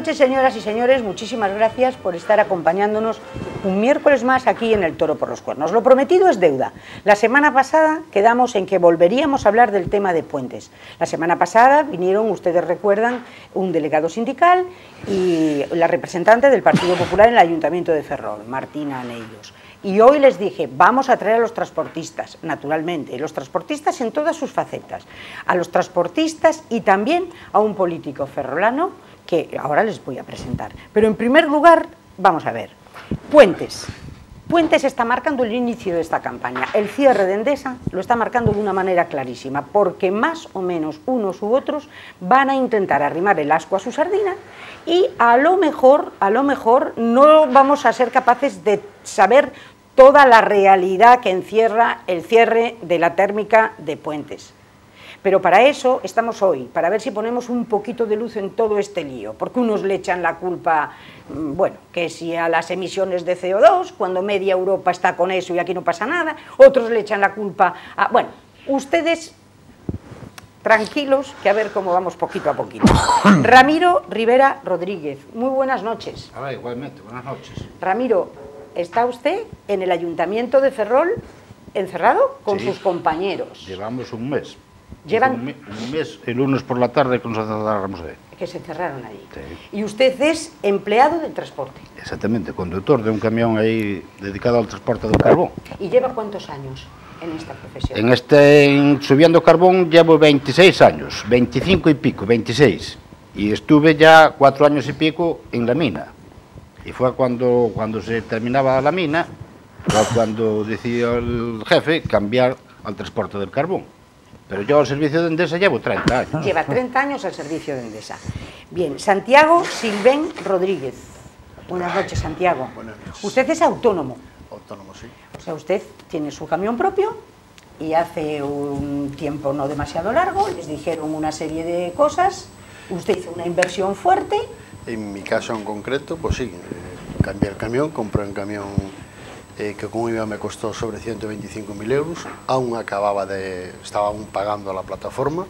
noches, señoras y señores. Muchísimas gracias por estar acompañándonos un miércoles más aquí en el Toro por los Cuernos. Lo prometido es deuda. La semana pasada quedamos en que volveríamos a hablar del tema de puentes. La semana pasada vinieron, ustedes recuerdan, un delegado sindical y la representante del Partido Popular en el Ayuntamiento de Ferrol, Martina Anellos. Y hoy les dije, vamos a traer a los transportistas, naturalmente, los transportistas en todas sus facetas, a los transportistas y también a un político ferrolano que ahora les voy a presentar. Pero en primer lugar, vamos a ver, Puentes. Puentes está marcando el inicio de esta campaña. El cierre de Endesa lo está marcando de una manera clarísima, porque más o menos unos u otros van a intentar arrimar el asco a su sardina y a lo mejor, a lo mejor no vamos a ser capaces de saber toda la realidad que encierra el cierre de la térmica de Puentes. Pero para eso estamos hoy, para ver si ponemos un poquito de luz en todo este lío, porque unos le echan la culpa, mm, bueno, que si a las emisiones de CO2, cuando media Europa está con eso y aquí no pasa nada, otros le echan la culpa a... Bueno, ustedes tranquilos, que a ver cómo vamos poquito a poquito. Ramiro Rivera Rodríguez, muy buenas noches. A ver, igualmente, buenas noches. Ramiro, ¿está usted en el Ayuntamiento de Ferrol encerrado con Sí. sus compañeros? Llevamos un mes. Llevan- Un, me- un mes, el lunes por la tarde con Santa Ramos de. que se cerraron allí. Sí. Y usted es empleado del transporte. Exactamente, conductor de un camión ahí dedicado al transporte del carbón. ¿Y lleva cuántos años en esta profesión? En este, en subiendo carbón llevo 26 años, 25 y pico, 26. Y estuve ya cuatro años y pico en la mina. Y fue cuando, cuando se terminaba la mina, cuando decidió el jefe cambiar al transporte del carbón. Pero yo al servicio de Endesa llevo 30 años. Lleva 30 años al servicio de Endesa. Bien, Santiago Silvén Rodríguez. Buenas noches, Santiago. Buenas noches. Usted es autónomo, Autónomo, sí. o sea, usted tiene su camión propio y hace un tiempo no demasiado largo les dijeron una serie de cosas, usted hizo una inversión fuerte, En mi caso en concreto, pues sí, eh, cambié el camión, compré un camión eh, que con IVA me costó sobre 125.000 euros, aún acababa de, estaba aún pagando a la plataforma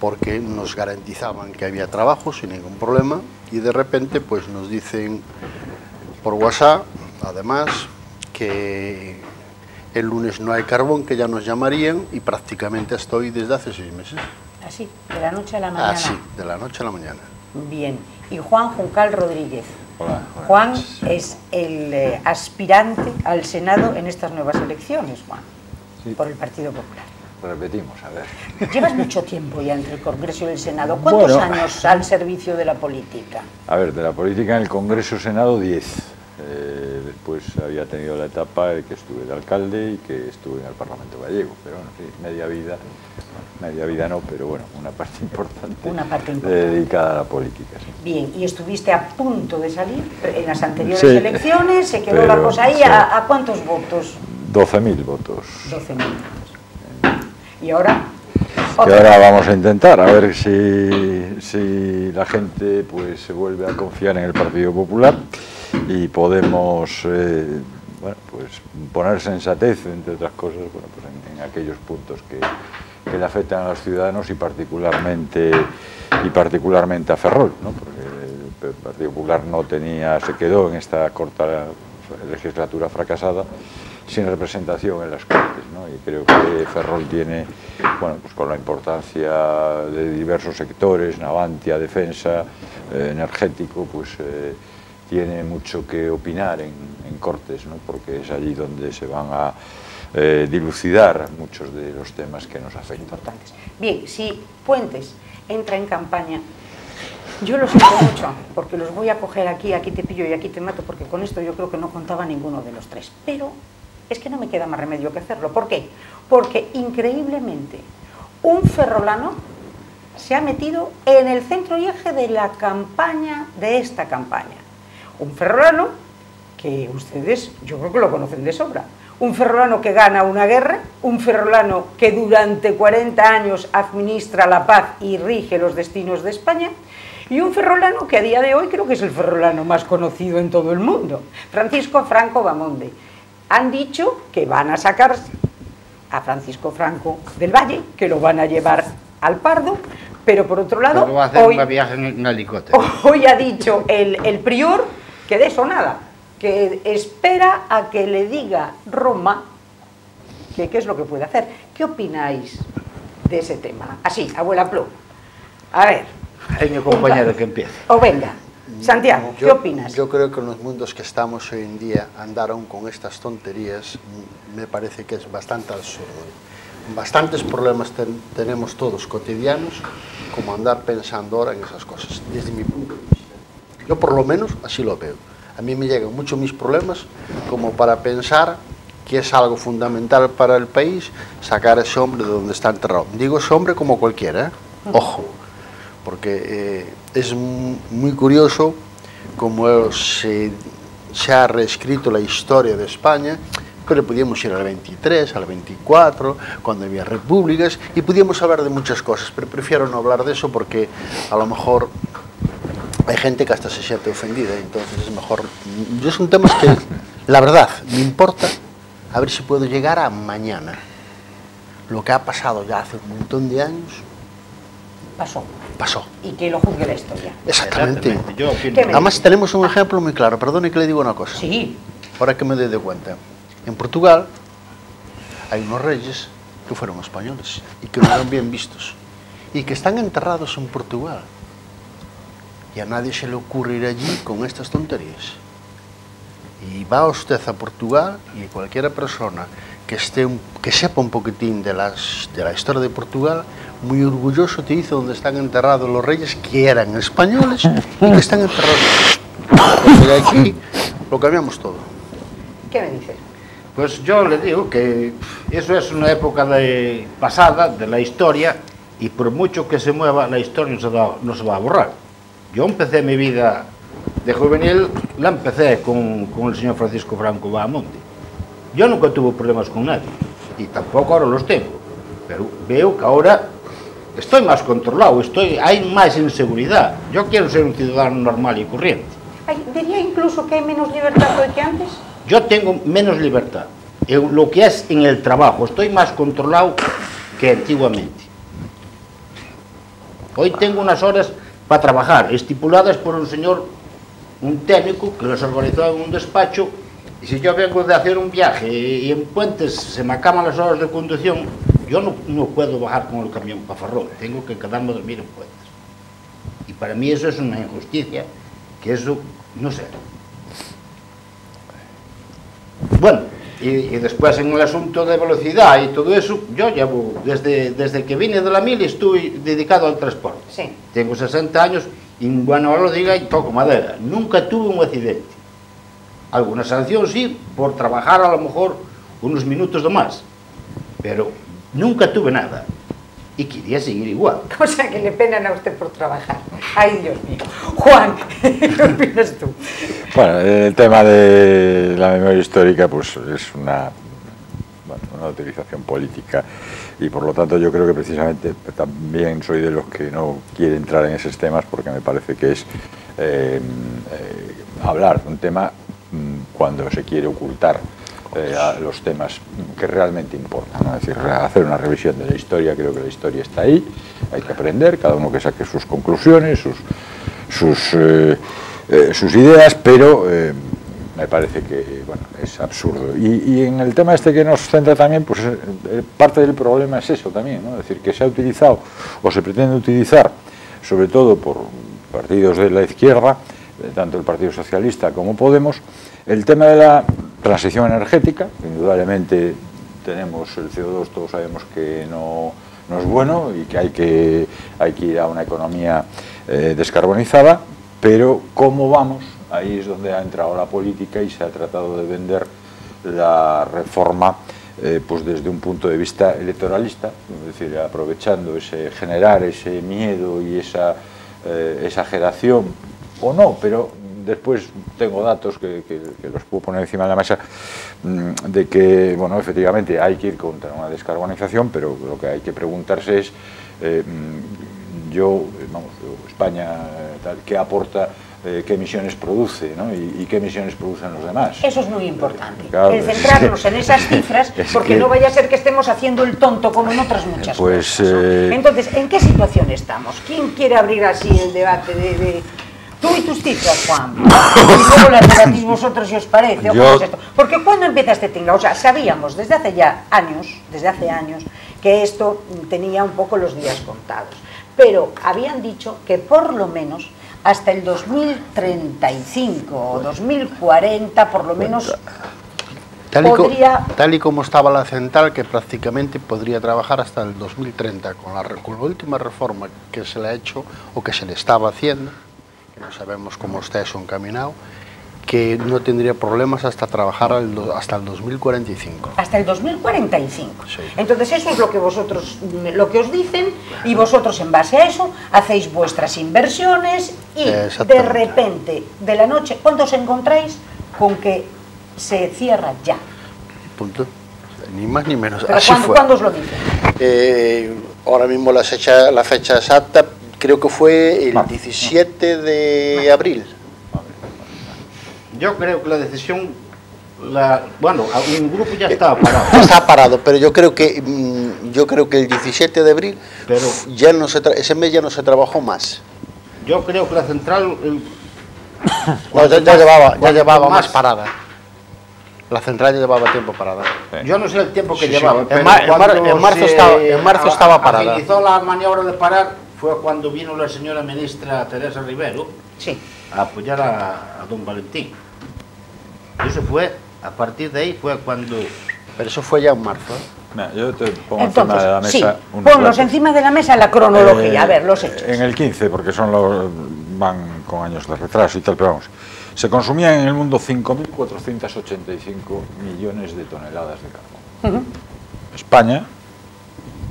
porque nos garantizaban que había trabajo sin ningún problema y de repente pues nos dicen por WhatsApp, además, que el lunes no hay carbón, que ya nos llamarían y prácticamente estoy desde hace seis meses. así, de la noche a la mañana. Así, de la noche a la mañana. Bien, y Juan Juncal Rodríguez. Hola, Juan es el eh, aspirante al Senado en estas nuevas elecciones, Juan, Sí. por el Partido Popular. Repetimos, a ver. Llevas mucho tiempo ya entre el Congreso y el Senado. ¿Cuántos Bueno. años al servicio de la política? A ver, de la política en el Congreso Senado 10. Eh, después había tenido la etapa en que estuve de alcalde y que estuve en el Parlamento gallego. Pero bueno, sí, media vida, media vida no, pero bueno, una parte importante, Una parte importante. dedicada a la política. sí. Bien, y estuviste a punto de salir en las anteriores Sí, elecciones, se quedó la cosa ahí. sí. ¿A, a cuántos votos? 12.000 votos. 12.000. ¿Y ahora? Otra. ahora vamos a intentar, a ver si, si la gente pues se vuelve a confiar en el Partido Popular y podemos eh, bueno, pues poner sensatez, entre otras cosas, bueno, pues en, aquellos puntos que, que le afectan a los ciudadanos y particularmente y particularmente a Ferrol, ¿no? porque el Partido Popular no tenía, se quedó en esta corta legislatura fracasada sin representación en las Cortes, ¿no? y creo que Ferrol tiene, bueno, pues con la importancia de diversos sectores, Navantia, defensa, eh, energético, pues eh, tiene mucho que opinar en, Cortes, ¿no? porque es allí donde se van a eh, dilucidar muchos de los temas que nos afectan. importantes. Bien, si Puentes entra en campaña, yo lo siento mucho, porque los voy a coger aquí, aquí te pillo y aquí te mato, porque con esto yo creo que no contaba ninguno de los tres. Pero es que no me queda más remedio que hacerlo. ¿Por qué? Porque increíblemente un ferrolano se ha metido en el centro y eje de la campaña, de esta campaña. Un ferrolano que ustedes yo creo que lo conocen de sobra. Un ferrolano que gana una guerra, un ferrolano que durante 40 años administra la paz y rige los destinos de España, y un ferrolano que a día de hoy creo que es el ferrolano más conocido en todo el mundo, Francisco Franco Bamonde. Han dicho que van a sacar a Francisco Franco del Valle, que lo van a llevar al Pardo, Pero por otro lado, Pero va a hacer hoy, viaje en, helicóptero. hoy ha dicho el, el prior que de eso nada, que espera a que le diga Roma que qué es lo que puede hacer. ¿Qué opináis de ese tema? Así, abuela Plu. A ver, Hai meu compañero que empiece. o venga, Santiago, ¿qué Yo- opinas? Yo creo que en los mundos que estamos hoy en día, andar aún con estas tonterías mm, me parece que es bastante absurdo. Bastantes problemas ten- tenemos todos cotidianos como andar pensando ahora en esas cosas, desde mi punto de vista. Yo por lo menos así lo veo. A mí me llegan mucho mis problemas como para pensar que es algo fundamental para el país sacar a ese hombre de donde está enterrado. Digo ese hombre como cualquiera, ¿eh? ojo, porque eh, es mu- muy curioso cómo se, se ha reescrito la historia de España, pero podíamos ir al 23, al 24, cuando había repúblicas, y podíamos hablar de muchas cosas, pero prefiero no hablar de eso porque a lo mejor hay gente que hasta se siente ofendida, entonces es mejor... Yo son temas que, la verdad, me importa a ver si puedo llegar a mañana. Lo que ha pasado ya hace un montón de años, Pasó. pasó. Y que lo juzgue la historia. Exactamente. Yo opino. ¿Qué me- Además tenemos un ejemplo muy claro, perdone que le digo una cosa. Sí, Ahora que me doy de cuenta. En Portugal hay unos reyes que fueron españoles y que no eran bien vistos y que están enterrados en Portugal. E a nadie se le ocurre ir allí con estas tonterías. E va usted a Portugal e cualquiera persona que, esté un, que sepa un poquitín de, las, de la historia de Portugal, muy orgulloso te dice dónde están enterrados los reyes que eran españoles y que están enterrados. Porque aquí lo cambiamos todo. ¿Qué me dices? Pues yo le digo que eso es una época de, pasada de la historia y por mucho que se mueva la historia no se va, no se va a borrar. Yo empecé mi vida de juvenil, la empecé con, con el señor Francisco Franco Bahamonte. Yo nunca tuve problemas con nadie, y tampoco ahora los tengo, pero veo que ahora estoy más controlado, estoy, hay más inseguridad. Yo quiero ser un ciudadano normal y corriente. Ay, ¿Diría incluso que hay menos libertad hoy que antes? Yo tengo menos libertad. En lo que es en el trabajo, estoy más controlado que antiguamente. Hoy tengo unas horas para trabajar, estipuladas por un señor, un técnico, que las organizó en un despacho, y si yo vengo de hacer un viaje y en puentes se me acaban las horas de conducción, yo no, no puedo bajar con el camión para Ferrol, tengo que quedarme a dormir en puentes. Y para mí eso es una injusticia, que eso, no sé, Bueno, y, y después en el asunto de velocidad y todo eso, yo llevo, desde, desde que vine de la mil estoy dedicado al transporte. Sí. Tengo 60 años y bueno, lo diga y toco madera. Nunca tuve un accidente. Alguna sanción sí, por trabajar a lo mejor unos minutos de más, pero nunca tuve nada. Y quería seguir igual. O sea, que le penan a usted por trabajar. Ay, Dios mío. Juan, ¿qué opinas tú? Bueno, el tema de la memoria histórica pues es una, bueno, una utilización política y por lo tanto yo creo que precisamente también soy de los que no quiere entrar en esos temas porque me parece que es eh, eh, hablar de un tema mm, cuando se quiere ocultar eh, a los temas que realmente importan. Es decir, hacer una revisión de la historia, creo que la historia está ahí, hay que aprender, cada uno que saque sus conclusiones, sus, sus, eh, eh, ideas, pero me parece que bueno, es absurdo. Y, y en el tema este que nos centra también, pues parte del problema es eso también, ¿no? es decir, que se ha utilizado o se pretende utilizar, sobre todo por partidos de la izquierda, tanto el Partido Socialista como Podemos, el tema de la transición energética, indudablemente tenemos el CO2, todos sabemos que no, no es bueno y que hay que, hay que ir a una economía eh, descarbonizada, pero ¿cómo vamos? Ahí es donde ha entrado la política y se ha tratado de vender la reforma eh, pues desde un punto de vista electoralista, es decir, aprovechando ese generar ese miedo y esa eh, exageración, o no, pero después tengo datos que, que, que, los puedo poner encima de la mesa mm, de que, bueno, efectivamente hay que ir contra una descarbonización, pero lo que hay que preguntarse es, eh, yo, vamos, España, tal, ¿qué aporta eh, qué emisiones produce ¿no? y, y, qué emisiones producen los demás. Eso es muy importante, Claro, el centrarnos en esas cifras, es porque que- no vaya a ser que estemos haciendo el tonto como en otras muchas Pues, cosas. ¿no? eh, Entonces, ¿en qué situación estamos? ¿Quién quiere abrir así el debate de... de- Tú y tus cifras, Juan. Y luego las debatís vosotros si os parece. ¿o Yo- cómo es esto? Porque cuando empieza este tinga, o sea, sabíamos desde hace ya años, desde hace años, que esto tenía un poco los días contados. Pero habían dicho que por lo menos hasta el 2035 o 2040, por lo menos Tal y, co- podría- tal y como estaba la central, que prácticamente podría trabajar hasta el 2030, con la, con la última reforma que se le ha hecho o que se le estaba haciendo, no sabemos cómo está eso encaminado, que no tendría problemas hasta trabajar al do- hasta el 2045. hasta el 2045. Sí. Entonces eso es lo que vosotros, lo que os dicen y vosotros en base a eso hacéis vuestras inversiones y de repente, de la noche, ¿cuándo os encontráis con que se cierra ya? Punto. Ni más ni menos. Pero Así ¿cuándo, fue. ¿cuándo os lo dicen? Eh, ahora mismo la fecha, la fecha exacta creo que fue el Marzo. 17 de abril. Yo creo que la decisión, la, bueno, un grupo ya estaba parado. Ya está parado, pero yo creo que mm, yo creo que el 17 de abril Pero- ya no se tra- ese mes ya no se trabajó más. Yo creo que la central... eh, No, ya, ya más- llevaba, ya llevaba más parada. La central ya llevaba tiempo parada. Yo no sé el tiempo que Sí, sí. llevaba, En pero mar- en mar- cuando en marzo se estaba- en marzo a- estaba parada. agilizó la maniobra de parar fue cuando vino la señora ministra Teresa Rivero Sí. a apoyar a, a don Valentín. Y eso fue, a partir de ahí fue cuando... Pero eso fue ya en marzo. ¿eh? Mira, yo te pongo encima de la sí, mesa unos ponlos datos. encima de la mesa la cronología, Eh, a ver, los hechos. En el 15, porque son los van con años de retraso y tal, pero vamos. Se consumían en el mundo 5.485 millones de toneladas de carbón. España,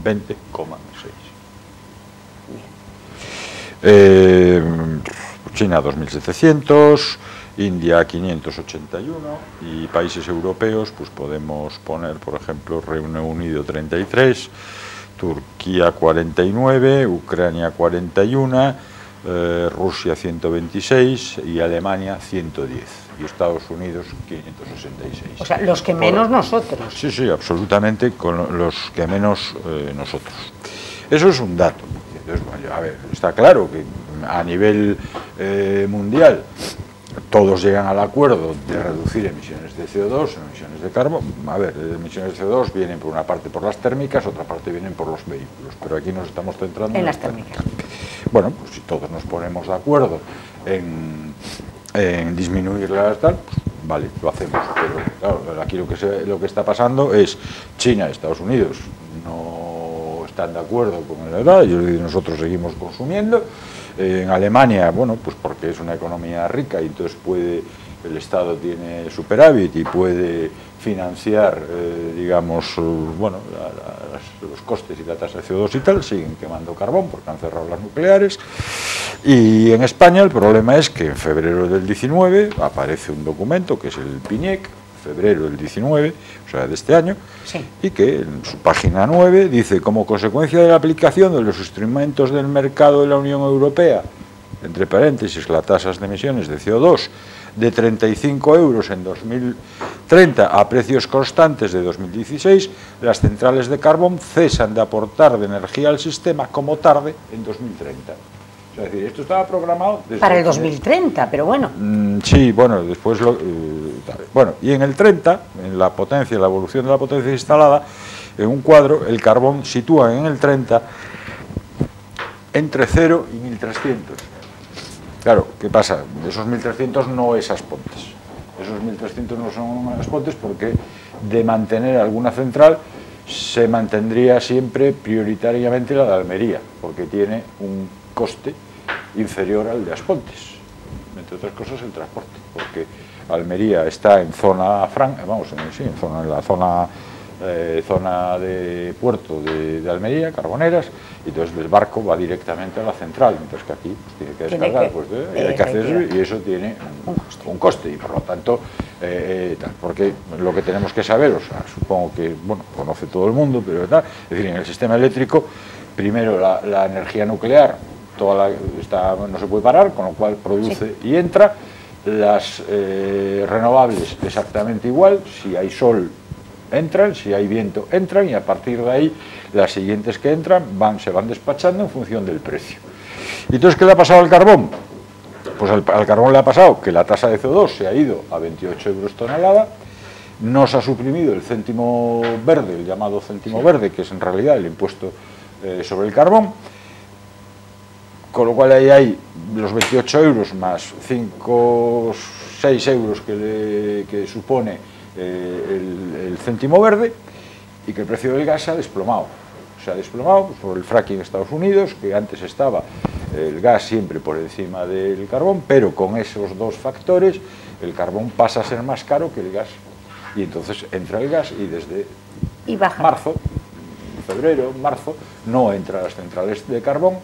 20,6. Eh, China 2.700, India 581 y países europeos, pues podemos poner, por ejemplo, Reino Unido 33, Turquía 49, Ucrania 41, eh, Rusia 126 y Alemania 110 y Estados Unidos 566. O sea, los que Por- menos nosotros. Sí, sí, absolutamente, con los que menos eh, nosotros. Eso es un dato. Entonces, bueno, a ver, está claro que a nivel eh, mundial todos llegan al acuerdo de reducir emisiones de CO2, emisiones de carbono. A ver, eh, emisiones de CO2 vienen por una parte por las térmicas, otra parte vienen por los vehículos, pero aquí nos estamos centrando En las térmicas. Bueno, pues si todos nos ponemos de acuerdo en, en disminuir las tal, pues vale, lo hacemos. Pero claro, aquí lo que, se- lo que está pasando es China, Estados Unidos no están de acuerdo con la edad, nosotros seguimos consumiendo. Eh, en Alemania, bueno, pues porque es una economía rica y entonces puede, el Estado tiene superávit y puede financiar, eh, digamos, eh, bueno, los costes y la tasa de CO2 y tal, siguen quemando carbón porque han cerrado las nucleares. Y en España el problema es que en febrero del 19 aparece un documento que es el PINIEC, febrero del 19, o sea, de este año, Sí. y que en su página 9 dice, como consecuencia de la aplicación de los instrumentos del mercado de la Unión Europea, entre paréntesis, las tasas de emisiones de CO2, de 35 euros en 2030 a precios constantes de 2016, las centrales de carbón cesan de aportar de energía al sistema como tarde en 2030. Es decir, esto estaba programado desde Para el 2030, pero bueno. Mm, Sí, bueno, después lo, eh, bueno, y en el 30, en la potencia, la evolución de la potencia instalada, en un cuadro, el carbón sitúa en el 30 entre 0 y 1300. Claro, ¿qué pasa? Esos 1300 no esas pontes. Esos 1300 no son las pontes porque de mantener alguna central se mantendría siempre prioritariamente la de Almería, porque tiene un coste inferior al de Aspontes entre otras cosas el transporte, porque Almería está en zona fran, vamos, en, sí, en, zona, en la zona, eh, zona de puerto de, de Almería, Carboneras, y entonces el barco va directamente a la central, mientras que aquí pues, tiene que descargar, pues, y hay que hacer y eso tiene un, Un coste. y por lo tanto, eh, eh, tal, porque lo que tenemos que saber, o sea, supongo que, bueno, conoce todo el mundo, pero tal, es decir, en el sistema eléctrico, primero la, la energía nuclear toda la, está, no se puede parar, con lo cual produce y entra. Las eh, renovables exactamente igual, si hay sol entran, si hay viento entran. Y a partir de ahí las siguientes que entran van, se van despachando en función del precio. ¿Y entonces qué le ha pasado al carbón? Pues al, al carbón le ha pasado que la tasa de CO2 se ha ido a 28 euros tonelada, no se ha suprimido el céntimo verde, el llamado céntimo verde, que es en realidad el impuesto eh, sobre el carbón, con lo cual ahí hay los 28 euros más 5, 6 euros que, le, que supone eh, el, el, céntimo verde y que el precio del gas se ha desplomado. Se ha desplomado por el fracking en Estados Unidos, que antes estaba el gas siempre por encima del carbón, pero con esos dos factores el carbón pasa a ser más caro que el gas. Y entonces entra el gas y desde y baja. marzo, febrero, marzo, no entra a las centrales de carbón,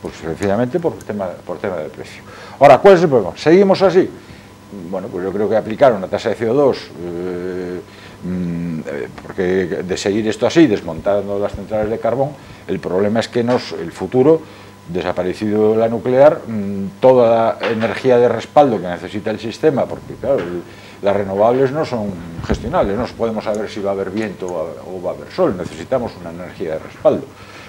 pues sencillamente por tema, por tema del precio. Ahora, ¿cuál es el problema? ¿Seguimos así? Bueno, pues yo creo que aplicar una tasa de CO2, eh, mm, porque de seguir esto así, desmontando las centrales de carbón, el problema es que nos, el futuro, desaparecido la nuclear, mmm, toda la energía de respaldo que necesita el sistema, porque claro, las renovables no son gestionables, no podemos saber si va a haber viento o va a haber sol, necesitamos una energía de respaldo.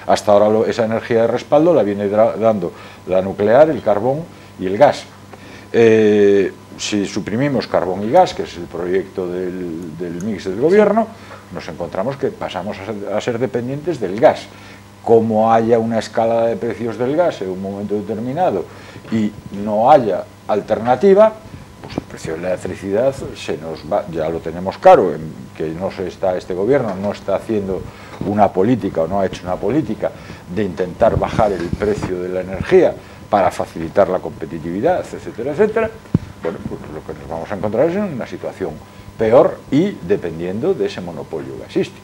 Hasta ahora esa energía de respaldo la viene dando la nuclear, el carbón y el gas. Eh, si suprimimos carbón y gas, que es el proyecto del, mix del gobierno, nos encontramos que pasamos a ser, dependientes del gas. Como haya una escala de precios del gas en un momento determinado y no haya alternativa, pues el precio de la electricidad se nos va, ya lo tenemos caro, que no se está, este gobierno no está haciendo una política o no ha hecho una política de intentar bajar el precio de la energía para facilitar la competitividad, etcétera, etcétera, bueno, pues lo que nos vamos a encontrar es en una situación peor y dependiendo de ese monopolio gasístico.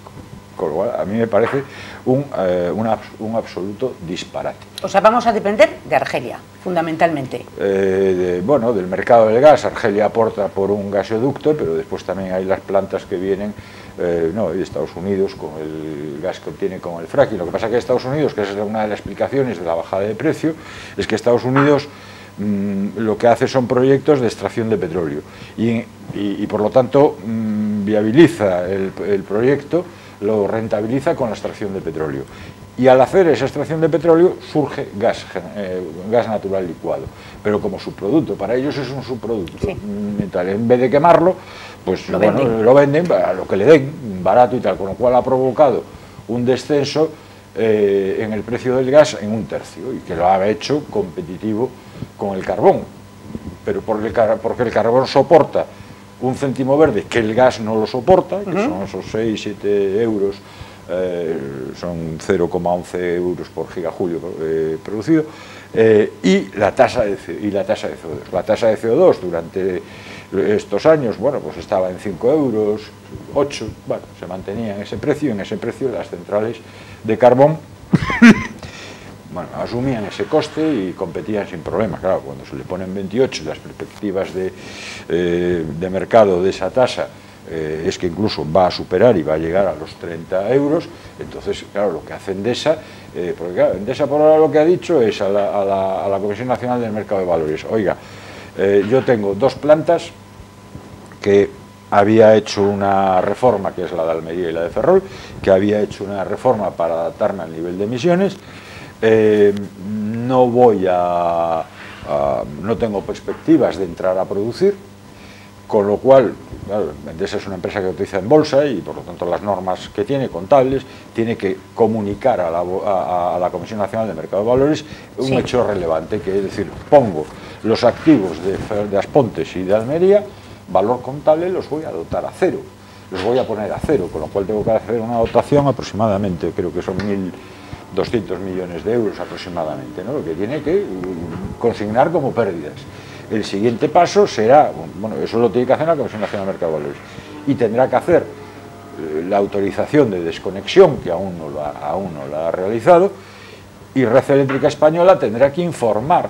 Con lo cual, a mí me parece un, eh, un, un, absoluto disparate. O sea, vamos a depender de Argelia, fundamentalmente. Eh, de, bueno, del mercado del gas. Argelia aporta por un gasoducto, pero después también hay las plantas que vienen eh, no, de Estados Unidos con el gas que obtiene con el fracking. Lo que pasa es que Estados Unidos, que es una de las explicaciones de la bajada de precio, es que Estados Unidos mmm, lo que hace son proyectos de extracción de petróleo y, y, y por lo tanto mmm, viabiliza el, el proyecto lo rentabiliza con la extracción de petróleo. Y al hacer esa extracción de petróleo surge gas, eh, gas natural licuado, pero como subproducto, para ellos es un subproducto. Sí. En vez de quemarlo, pues lo, bueno, venden. lo venden a lo que le den, barato y tal, con lo cual ha provocado un descenso eh, en el precio del gas en un tercio y que lo ha hecho competitivo con el carbón. Pero porque el, porque el carbón soporta un céntimo verde que el gas no lo soporta, que uh -huh. son esos 6, 7 euros, eh, son 0,11 euros por gigajulio eh, producido, eh, y, la tasa de, y la tasa de CO2. La tasa de CO2 durante estos años, bueno, pues estaba en 5 euros, 8, bueno, se mantenía en ese precio, en ese precio las centrales de carbón bueno, asumían ese coste y competían sin problema. Claro, cuando se le ponen 28 las perspectivas de, eh, de mercado de esa tasa eh, es que incluso va a superar y va a llegar a los 30 euros, entonces, claro, lo que hace Endesa, eh, porque claro, Endesa por ahora lo que ha dicho es a la, a la, Comisión Nacional del Mercado de Valores, oiga, eh, yo tengo dos plantas que había hecho una reforma, que es la de Almería y la de Ferrol, que había hecho una reforma para adaptarme al nivel de emisiones, eh, no voy a, a, no tengo perspectivas de entrar a producir, con lo cual, claro, Endesa es una empresa que cotiza en bolsa y por lo tanto las normas que tiene, contables, tiene que comunicar a la, a, a la Comisión Nacional de Mercado de Valores un sí. hecho relevante, que es decir, pongo los activos de, de Aspontes y de Almería, valor contable los voy a dotar a cero, los voy a poner a cero, con lo cual tengo que hacer una dotación aproximadamente, creo que son mil 200 millones de euros aproximadamente, ¿no? lo que tiene que consignar como pérdidas. El siguiente paso será, bueno, eso lo tiene que hacer la Comisión Nacional de Mercado de Valores, y tendrá que hacer eh, la autorización de desconexión, que aún no, la, aún no la ha realizado, y Red Eléctrica Española tendrá que informar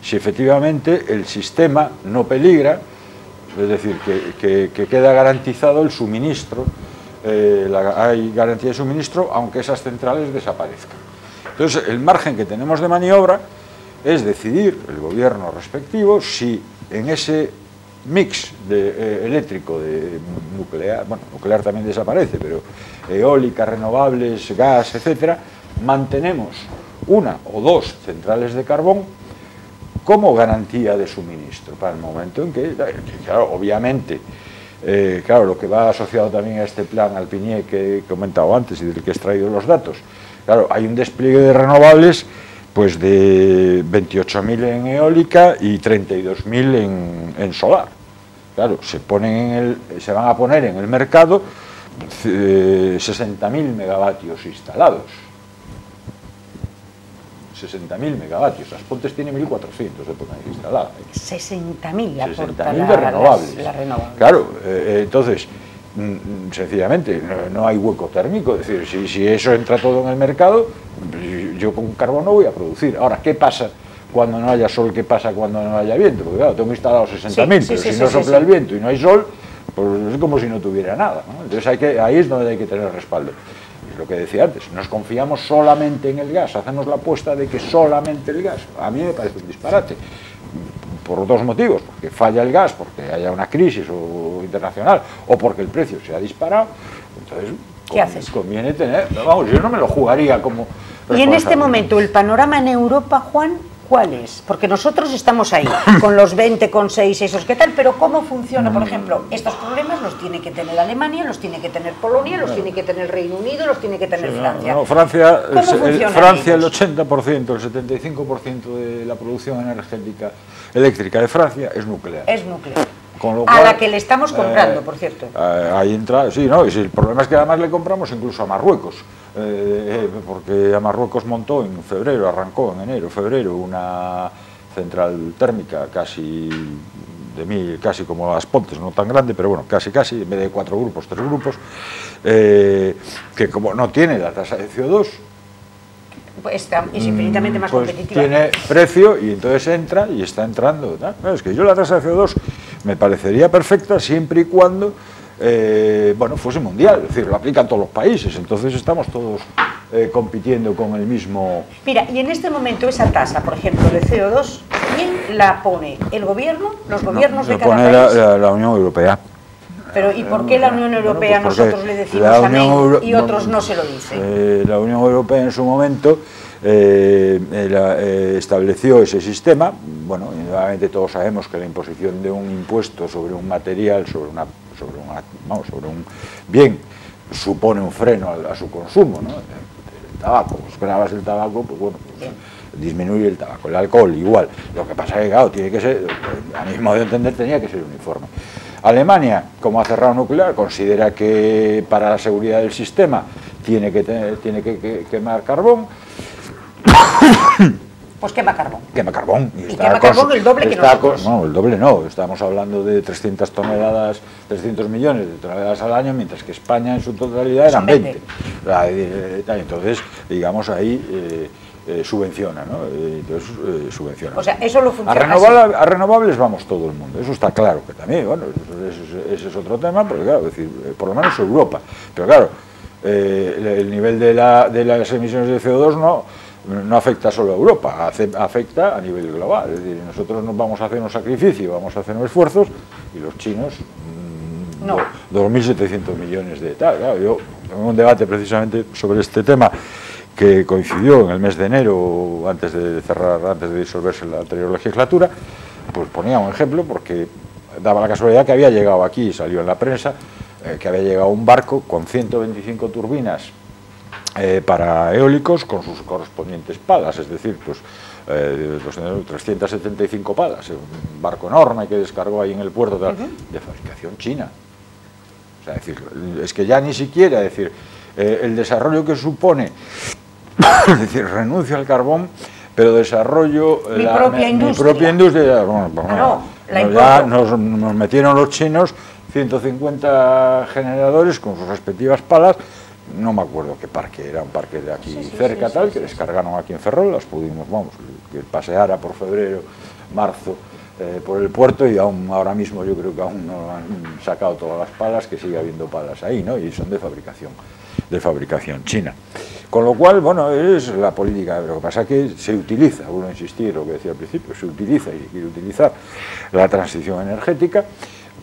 si efectivamente el sistema no peligra, es decir, que queda garantizado el suministro eh, hay garantía de suministro, aunque esas centrales desaparezcan. Entonces, el margen que tenemos de maniobra es decidir el gobierno respectivo si en ese mix de, eh, eléctrico de nuclear, bueno, nuclear también desaparece, pero eólica, renovables, gas, etcétera, mantenemos una o dos centrales de carbón como garantía de suministro para el momento en que, claro, obviamente, eh, claro, lo que va asociado también a este plan Alpiñé que he comentado antes y del que he extraído los datos, claro, hay un despliegue de renovables pues de 28.000 en eólica y 32.000 en, en solar. Claro, se, ponen se van a poner en el mercado eh, 60.000 megavatios instalados. 60.000 megavatios. Las Pontes tiene 1.400 de potencia instalada. 60.000 la 60.000 de renovables. La, renovables. Claro, eh, entonces, mm, sencillamente, no, no, hay hueco térmico. Es decir, si, si, eso entra todo en el mercado, yo con carbón no voy a producir. Ahora, ¿qué pasa cuando no haya sol? ¿Qué pasa cuando no haya viento? Porque claro, tengo instalado 60.000, sí, pero sí, si sí, no sopla el viento y no hay sol, pues es como si no tuviera nada. ¿no? Entonces hay que, ahí es donde hay que tener respaldo lo que decía antes, nos confiamos solamente en el gas, hacemos la apuesta de que solamente el gas, a mí me parece un disparate, por dos motivos, porque falla el gas, porque haya una crisis o, internacional, o porque el precio se ha disparado, entonces ¿Qué haces? conviene tener, vamos, yo no me lo jugaría como... Y en este momento, el panorama en Europa, Juan, ¿cuál es? Porque nosotros estamos ahí, con los 20, con 6, esos, ¿qué tal? Pero ¿cómo funciona? Por ejemplo, estos problemas los tiene que tener Alemania, los tiene que tener Polonia, los tiene que tener Reino Unido, los tiene que tener Sí, Francia. no, Francia, ¿Cómo el, Francia el ellos? 80%, el 75% de la producción energética eléctrica de Francia es nuclear. Es nuclear. Con lo A la que le estamos comprando, eh, por cierto. eh, ahí entra, sí, no, y si el problema es que además le compramos incluso a Marruecos, eh, eh, porque a Marruecos montó en febrero, arrancó en enero, febrero, una central térmica casi de mil, casi como las Pontes, no tan grande, pero bueno, casi casi, en vez de cuatro grupos, tres grupos, eh, que como no tiene la tasa de CO2, Pues está- es infinitamente más pues competitiva. tiene precio y entonces entra y está entrando. es que yo la tasa de CO2 me parecería perfecta siempre y cuando eh, bueno, fuese mundial, es decir, lo aplican todos los países, entonces estamos todos eh, compitiendo con el mismo... Mira, y en este momento esa tasa, por ejemplo, de CO2, ¿quién la pone? ¿El gobierno? ¿Los gobiernos de cada pone la, país? la- la Unión Europea. Pero ¿y por qué la Unión Bueno, Europea pues porque nosotros le decimos amén Euro- y otros no se lo dicen? eh, la Unión Europea en su momento eh, eh, la- eh, estableció ese sistema. Bueno, y nuevamente todos sabemos que la imposición de un impuesto sobre un material, sobre una, sobre una- vamos, sobre un bien, supone un freno a, su consumo. ¿no? El tabaco, pues grabas el tabaco, pues bueno, pues, disminuye el tabaco. El alcohol igual. Lo que pasa es que, claro, tiene que ser, a mi modo de entender, tenía que ser uniforme. Alemania, como ha cerrado nuclear, considera que para la seguridad del sistema tiene que, tiene que- quemar carbón, Pues quema carbón. quema carbón. Y quema carbón el doble que nosotros. No, el doble no, estamos hablando de 300 toneladas, 300 millones de toneladas al año, mientras que España en su totalidad eran Son 20. 20. O sea, eh, Entonces, digamos, ahí eh, eh, subvenciona, ¿no? Entonces, eh, subvenciona. O sea, eso lo A, funciona a renovables vamos todo el mundo, eso está claro que también, bueno, ese es otro tema, porque claro, es decir, por lo menos Europa, pero claro, eh, el, el nivel de, la- de las emisiones de CO2 no, no afecta solo a Europa, hace- afecta a nivel global, es decir, nosotros nos vamos a hacer un sacrificio, vamos a hacer unos esfuerzos, y los chinos, mm, No. do- 2.700 millones de tal, claro, yo tengo un debate precisamente sobre este tema, que coincidió en el mes de enero, antes de cerrar, antes de disolverse la anterior legislatura, pues ponía un ejemplo porque daba la casualidad que había llegado aquí, salió en la prensa, eh, que había llegado un barco con 125 turbinas eh, para eólicos con sus correspondientes palas, es decir, pues eh, 200, 375 palas, un barco enorme que descargó ahí en el puerto de fabricación china. O sea, es decir, es que ya ni siquiera, es decir, eh, el desarrollo que supone, es decir, renuncio al carbón, pero desarrollo eh, Mi propia industria. propia industria, bueno, pues Ah, bueno, no, la ya nos metieron los chinos 150 generadores con sus respectivas palas, no me acuerdo qué parque, era un parque de aquí Sí, sí, cerca sí, tal, que descargaron aquí en Ferrol, las pudimos, vamos, que paseara por febrero, marzo, eh, por el puerto y aún ahora mismo yo creo que aún no han sacado todas las palas, que sigue habiendo palas ahí, ¿no? Y son de fabricación, de fabricación china. Con lo cual, bueno, es la política. Lo que pasa es que se utiliza, vuelvo a insistir, lo que decía al principio, se utiliza y quiere utilizar la transición energética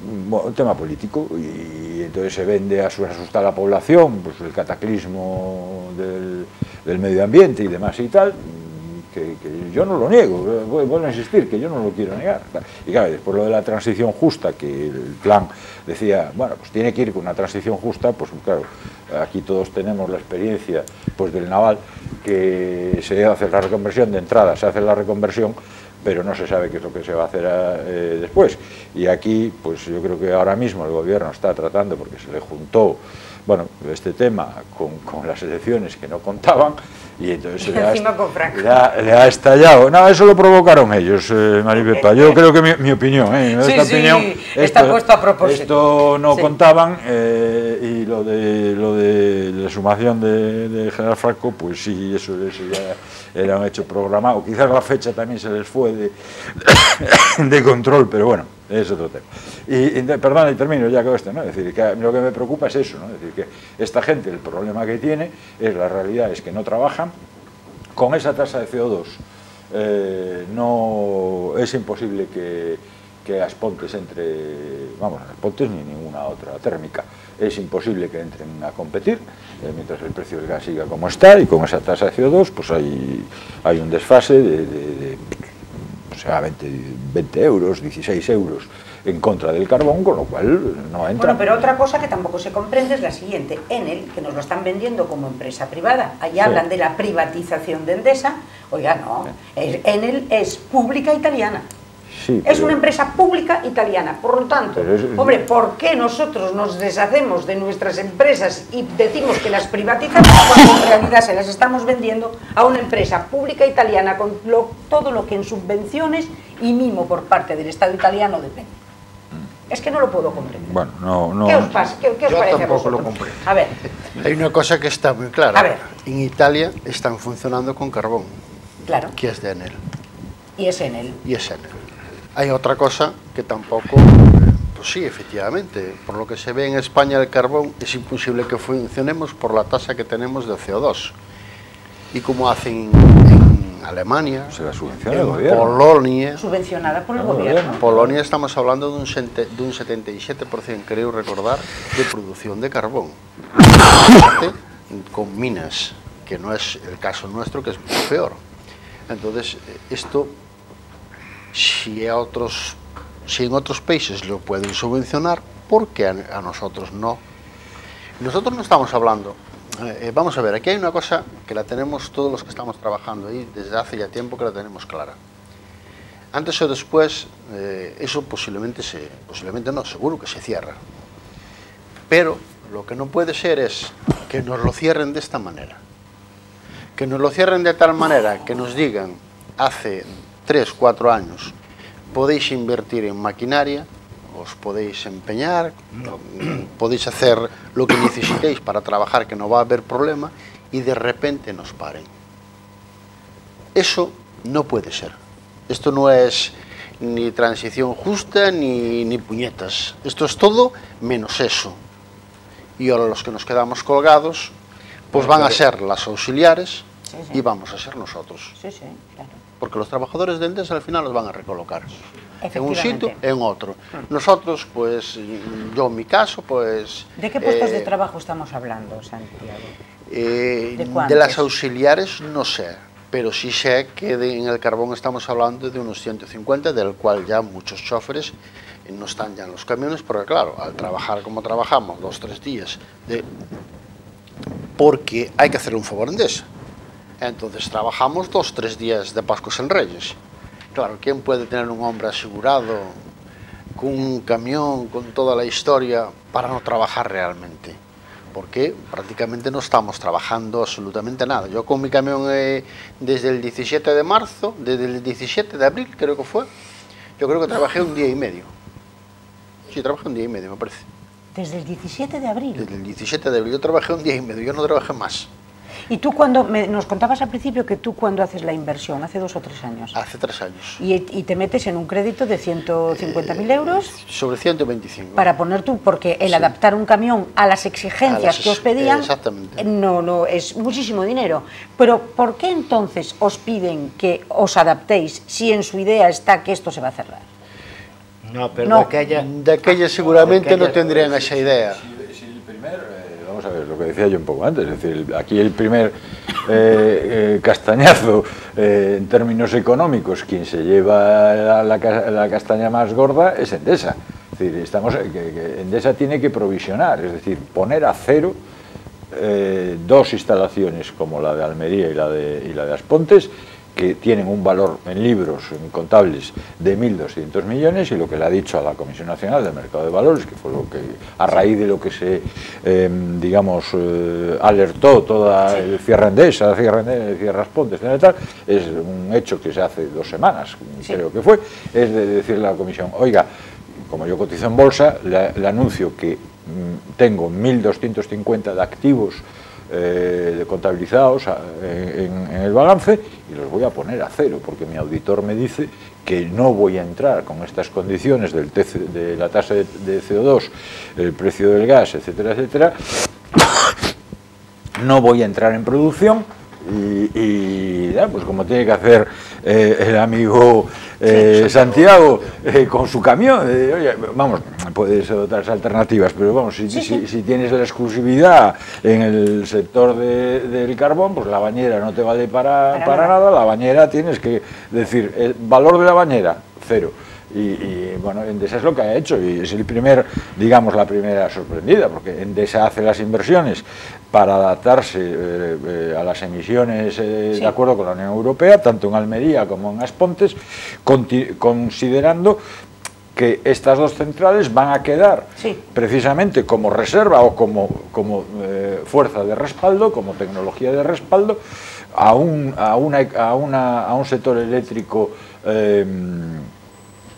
un tema político y entonces se vende a asustar a la población pues el cataclismo del, medio ambiente y demás y tal que, yo no lo niego, vuelvo a insistir, que yo no lo quiero negar. Y claro, después lo de la transición justa, que el plan decía, bueno, pues tiene que ir con una transición justa, pues claro, aquí todos tenemos la experiencia pues del naval, que se hacer la reconversión de entrada, se hace la reconversión, pero no se sabe qué es lo que se va a hacer eh, después. Y aquí, pues yo creo que ahora mismo el gobierno está tratando, porque se le juntó bueno, este tema con, con las elecciones que no contaban, y entonces le ha, le, ha, estallado. No, eso lo provocaron ellos, eh, Maripepa. Yo creo que mi, mi opinión, ¿eh? sí, esta sí, opinión, está esto, puesto a propósito. Esto no contaban eh, y lo de, lo de la sumación de, de, General Franco, pues sí, eso, eso ya era un hecho programado. Quizás la fecha también se les fue de, de control, pero bueno, es otro tema. Y, y perdón, y termino ya con esto, ¿no? Es decir, que lo que me preocupa es eso, ¿no? Decir, que esta gente, el problema que tiene es la realidad es que no trabajan, con esa tasa de CO2 eh, no es imposible que, que Aspontes entre, vamos, Aspontes ni ninguna otra térmica, es imposible que entren a competir, eh, mientras el precio del gas siga como está y con esa tasa de CO2 pues hay, hay un desfase de, sea, 20, 20 euros, 16 euros en contra del carbón, con lo cual no entra. Bueno, pero otra cosa que tampoco se comprende es la siguiente. Enel, que nos lo están vendiendo como empresa privada, ahí sí. hablan de la privatización de Endesa, oiga, no, sí. Enel es pública italiana. Sí, pero... Es una empresa pública italiana, por lo tanto, es... hombre, ¿por qué nosotros nos deshacemos de nuestras empresas y decimos que las privatizamos cuando en realidad se las estamos vendiendo a una empresa pública italiana con lo, todo lo que en subvenciones y mimo por parte del Estado italiano depende? Es que no lo puedo comprender. Bueno, no, no. ¿Qué os pasa? ¿Qué, qué os Yo parece tampoco a lo comprendo. A ver. Hay una cosa que está muy clara. A ver. En Italia están funcionando con carbón. Claro. Que es de Enel. Y es Enel. Y es Enel. Hay otra cosa que tampoco, pues sí, efectivamente, por lo que se ve en España el carbón es imposible que funcionemos por la tasa que tenemos de CO2. Y como hacen en Alemania, se la subvenciona en el gobierno. Polonia, Subvencionada por el El gobierno. Polonia estamos hablando de un, sente- de un 77%, creo recordar, de producción de carbón. Con minas, que no es el caso nuestro, que es peor. Entonces, esto, si, a otros, si en otros países lo pueden subvencionar, ¿por qué a, a nosotros no? Nosotros no estamos hablando. eh, eh, vamos a ver, aquí hay una cosa que la tenemos todos los que estamos trabajando ahí desde hace ya tiempo que la tenemos clara. Antes o después, eh, eso posiblemente se, posiblemente no, seguro que se cierra. Pero lo que no puede ser es que nos lo cierren de esta manera. Que nos lo cierren de tal manera que nos digan hace 3, 4 años podéis invertir en maquinaria, os podéis empeñar, podéis hacer lo que necesitéis para trabajar que no va a haber problema y de repente nos paren. Eso no puede ser. Esto no es ni transición justa ni, ni puñetas. Esto es todo menos eso. Y ahora los que nos quedamos colgados, pues van a ser las auxiliares Sí, sí. y vamos a ser nosotros. Sí, sí, claro. Porque los trabajadores de Endesa al final los van a recolocar. En un sitio, en otro. Nosotros, pues, yo en mi caso, pues... ¿De qué puestos de eh, trabajo estamos hablando, Santiago? eh, ¿De de, las auxiliares no sé, pero sí sé que de- en el carbón estamos hablando de unos 150, del cual ya muchos choferes no están ya en los camiones, porque claro, al trabajar como trabajamos, dos, tres días, de, porque hay que hacer un favor en Endesa. Entonces trabajamos dos, tres días de Pascos en Reyes. Claro, ¿quién puede tener un hombre asegurado con un camión, con toda la historia, para no trabajar realmente? Porque prácticamente no estamos trabajando absolutamente nada. Yo con mi camión eh, desde el 17 de marzo, desde el 17 de abril creo que fue, yo creo que trabajé un día y medio. Sí, trabajé un día y medio, me parece. Desde el 17 de abril. Desde el 17 de abril yo trabajé un día y medio, yo no trabajé más. Y tú cuando, me- nos contabas al principio que tú cuando haces la inversión, hace dos o tres años, Hace tres años. y, y te metes en un crédito de 150.000 euros Sobre 125. para poner tú, porque el adaptar un camión a las exigencias A las que os pedían, exactamente. no, no, es muchísimo dinero. Pero ¿por qué entonces os piden que os adaptéis si en su idea está que esto se va a cerrar? No, pero No. aquella... De aquella seguramente Aquella- no tendrían esa idea. Si, si el primer, ver, lo que decía yo un poco antes, es decir, aquí el primer eh, eh, castañazo eh, en términos económicos, quien se lleva la, la ca- la castaña más gorda es Endesa. Es decir, estamos, Endesa tiene que provisionar, es decir, poner a cero dos instalaciones como la de Almería y la de, y la de Aspontes, que tienen un valor en libros, en contables, de 1.200 millones y lo que le ha dicho a la Comisión Nacional del Mercado de Valores, que fue lo que, a raíz de lo que se, eh, digamos, eh, alertó toda el cierre Endesa, el cierre Endesa, el cierre tal, es un hecho que se hace dos semanas, Sí. creo que fue, es de decirle a la Comisión, oiga, como yo cotizo en bolsa, le, le anuncio que mm, tengo 1.250 de activos eh, contabilizados en, el balance y los voy a poner a cero, porque mi auditor me dice que no voy a entrar con estas condiciones del de la tasa de, de CO2, el precio del gas, etcétera, etcétera, no voy a entrar en producción y, y, ya, pues como tiene que hacer eh, el amigo eh, Santiago eh, con su camión, oye, vamos, puede ser otras alternativas, pero vamos, si, Sí, si- sí. si tienes la exclusividad en el sector de- del carbón, pues la bañera no te vale para, Para para nada. nada, la bañera tienes que decir, el valor de la bañera, cero. Y, y, bueno, Endesa es lo que ha hecho y es el primer, digamos, la primera sorprendida, porque Endesa hace las inversiones para adaptarse eh, eh, a las emisiones eh, Sí. de acuerdo con la Unión Europea, tanto en Almería como en Aspontes, considerando que estas dos centrales van a quedar Sí. precisamente como reserva o como, como fuerza de respaldo, como tecnología de respaldo, a un, a una, a una- a un sector eléctrico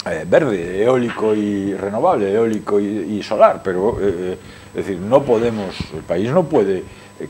eh, eh, verde, eólico y renovable, eólico y, y solar, pero eh, es decir, no podemos, el país no puede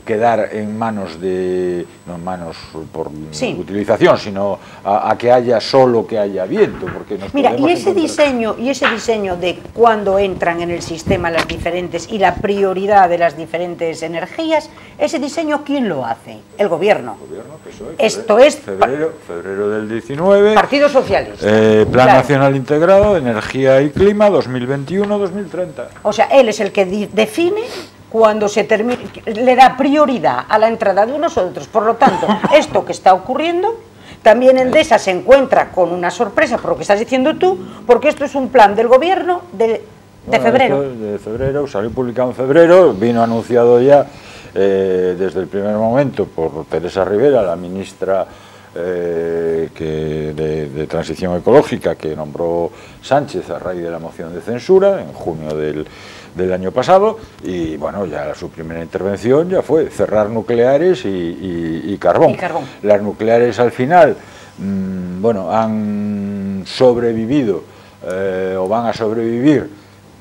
quedar en manos de, no en manos por Sí. utilización, sino a, a que haya solo que haya viento, porque nos Mira, y ese encontrar- diseño, y ese diseño de cuándo entran en el sistema las diferentes y la prioridad de las diferentes energías, ese diseño ¿quién lo hace? El gobierno. Gobierno, PSOE, Esto febrero- es febrero, febrero del 19. Partido Socialista. eh, Plan Claro. Nacional Integrado, Energía y Clima 2021-2030. O sea, él es el que define cuando se termine, le da prioridad a la entrada de unos u otros. Por lo tanto, esto que está ocurriendo, también Endesa se encuentra con una sorpresa por lo que estás diciendo tú, porque esto es un plan del gobierno de, de Bueno, febrero. De febrero, salió publicado en febrero, vino anunciado ya eh, desde el primer momento por Teresa Rivera, la ministra eh, que de, de Transición Ecológica que nombró Sánchez a raíz de la moción de censura en junio del, del año pasado y bueno, ya su primera intervención ya fue cerrar nucleares y, y- y carbón. Y carbón. Las nucleares al final, mm, bueno, han sobrevivido eh, o van a sobrevivir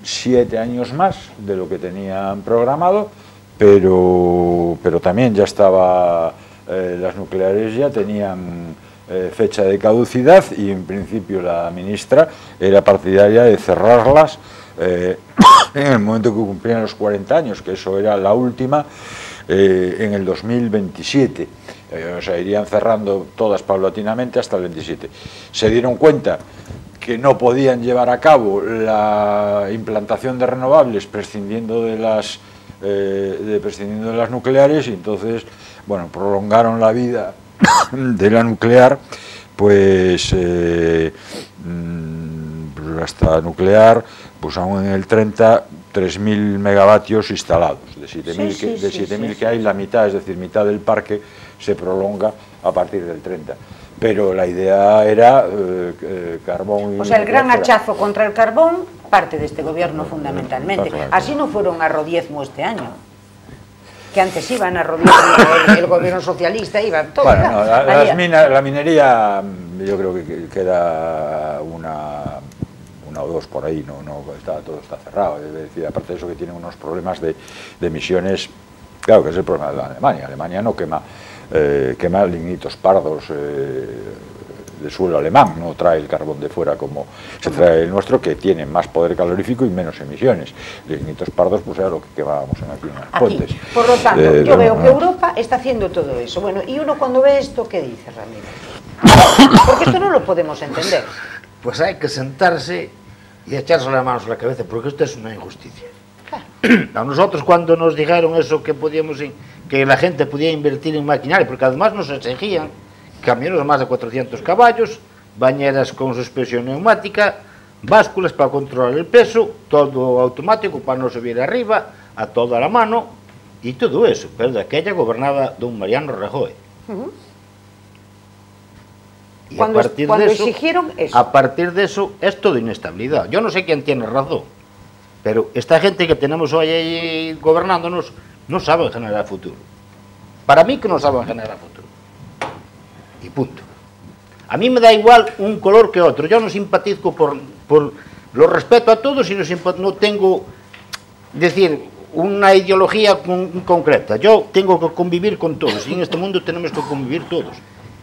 siete años más de lo que tenían programado, pero, pero también ya estaba, eh, las nucleares ya tenían eh, fecha de caducidad y en principio la ministra era partidaria de cerrarlas eh, en el momento que cumplieran los 40 años, que eso era la última eh, en el 2027. Eh, o sea, irían cerrando todas paulatinamente hasta el 27. Se dieron cuenta que no podían llevar a cabo la implantación de renovables prescindiendo de las eh, prescindiendo de las nucleares y entonces bueno prolongaron la vida de la nuclear pues mm, hasta nuclear pues aún en el 30 3.000 megavatios instalados de 7.000 Sí, que, sí, de sí, 7.000 sí. que hay la mitad es decir mitad del parque se prolonga a partir del 30 pero la idea era eh, eh, carbón y O sea, el gran hachazo contra el carbón parte de este gobierno fundamentalmente. Claro. Así no fueron a Rodiezmo este año. Que antes iban a Rodiezmo, el, el gobierno socialista iba todo. Bueno, no, la, las mina- la minería yo creo que queda una, una o dos por ahí, no, no está, todo está cerrado. Es decir, aparte de eso que tienen unos problemas de, de emisiones Claro que es el problema de Alemania. Alemania no quema, eh, quema lignitos pardos eh, de suelo alemán, no trae el carbón de fuera como se trae el nuestro, que tiene más poder calorífico y menos emisiones. Lignitos pardos, pues era lo que quemábamos en aquí en las Aquí. puentes. Por lo tanto, Eh, yo no, veo no. que Europa está haciendo todo eso. Bueno, y uno cuando ve esto, ¿qué dice, Ramírez? Porque esto no lo podemos entender. Pues hay que sentarse y echarse las manos a la cabeza, porque esto es una injusticia. A nosotros cuando nos dijeron eso que podíamos que la gente podía invertir en maquinaria, porque además nos exigían camiones de más de 400 caballos, bañeras con suspensión neumática, básculas para controlar el peso, todo automático para no subir arriba, a toda la mano y todo eso. Pero de aquella gobernaba don Mariano Rajoy. Y Cuando- a partir cuando de eso, exigieron eso. a partir de eso es todo inestabilidad. Yo no sé quién tiene razón, pero esta gente que tenemos hoy ahí gobernándonos no saben generar futuro. Para mí que no saben generar futuro. Y punto. A mí me da igual un color que otro. Yo no simpatizo por, por lo respeto a todos y no, no tengo, decir, una ideología con- concreta. Yo tengo que convivir con todos y en este mundo tenemos que convivir todos.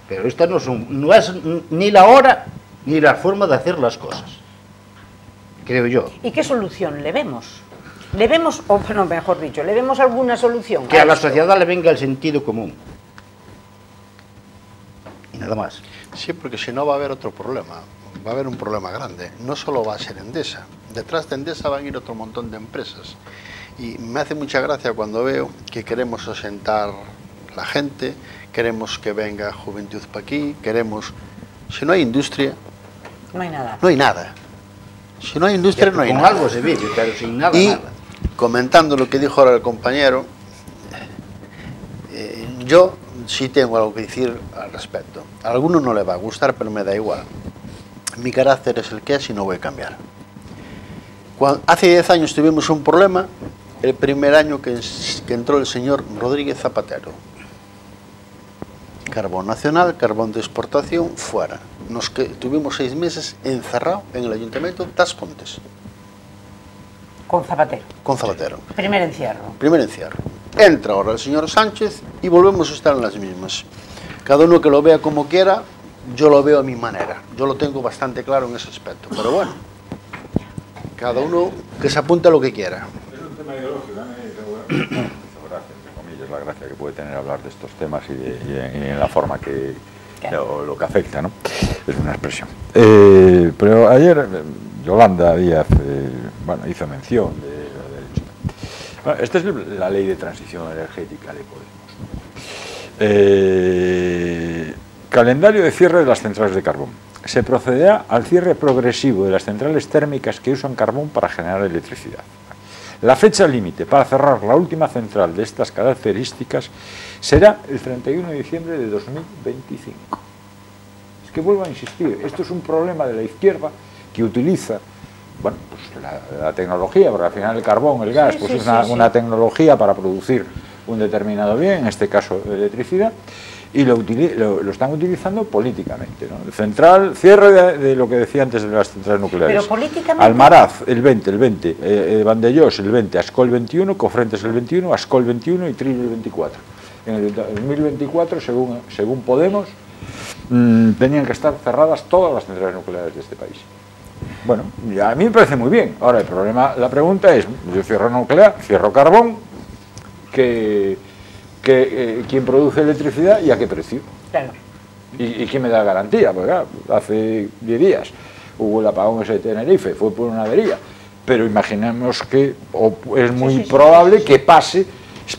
Pero esta no, son, no es ni la hora ni la forma de hacer las cosas. Creo yo. ¿Y qué solución le vemos? ¿Le vemos, o no, mejor dicho, le vemos alguna solución? Que a la esto? sociedad le venga el sentido común. Y nada más. Sí, porque si no va a haber otro problema. Va a haber un problema grande. No solo va a ser Endesa. Detrás de Endesa van a ir otro montón de empresas. Y me hace mucha gracia cuando veo que queremos asentar la gente, queremos que venga juventud para aquí, queremos... Si no hay industria, No hay nada. no hay nada. Si no hay industria, no hay Con nada. algo se vive, pero sin nada, y nada. comentando lo que dijo ahora el compañero, eh, yo sí tengo algo que decir al respecto. A alguno no le va a gustar, pero me da igual. Mi carácter es el que es y no voy a cambiar. Hace 10 años tuvimos un problema, el primer año que entró el señor Rodríguez Zapatero. Carbón nacional, carbón de exportación, fuera. Nos que, tuvimos seis meses encerrado en el ayuntamiento de As Pontes, Con Zapatero. con Zapatero. Primer encierro. Primer encierro. Entra ahora el señor Sánchez y volvemos a estar en las mismas. Cada uno que lo vea como quiera, yo lo veo a mi manera. Yo lo tengo bastante claro en ese aspecto. Pero bueno, cada uno que se apunte a lo que quiera. Es un tema ideológico, ¿eh? La gracia que puede tener hablar de estos temas y, de- y en, y en la forma que lo, lo que afecta, ¿no? Es una expresión. Eh, pero ayer eh, Yolanda Díaz eh, bueno, hizo mención de la derecha. Bueno, esta es la ley de transición energética de Podemos. Eh, calendario de cierre de las centrales de carbón. Se procederá al cierre progresivo de las centrales térmicas que usan carbón para generar electricidad. La fecha límite para cerrar la última central de estas características será el 31 de diciembre de 2025. Es que vuelvo a insistir, esto es un problema de la izquierda que utiliza bueno, pues la, la tecnología, porque al final el carbón, el gas, Sí, pues sí, es una, sí, sí. una tecnología para producir un determinado bien, en este caso electricidad, y lo, utili- lo- lo están utilizando políticamente. ¿no? Central, cierre de, de lo que decía antes de las centrales nucleares. Pero políticamente- Almaraz, el 20, el 20, eh, eh, Vandellós, el 20, Ascol 21, Cofrentes el 21, Ascol 21 y Trillo el 24. En el 2024, según, según Podemos, mm, tenían que estar cerradas todas las centrales nucleares de este país. Bueno, a mí me parece muy bien. Ahora, el problema, la pregunta es, yo cierro nuclear, cierro carbón, que, que, eh, ¿quién produce electricidad y a qué precio? Claro. ¿Y, y quién me da garantía? Porque claro, hace 10 días hubo el apagón ese de Tenerife, fue por una avería. Pero imaginemos que o es muy sí, sí, probable que pase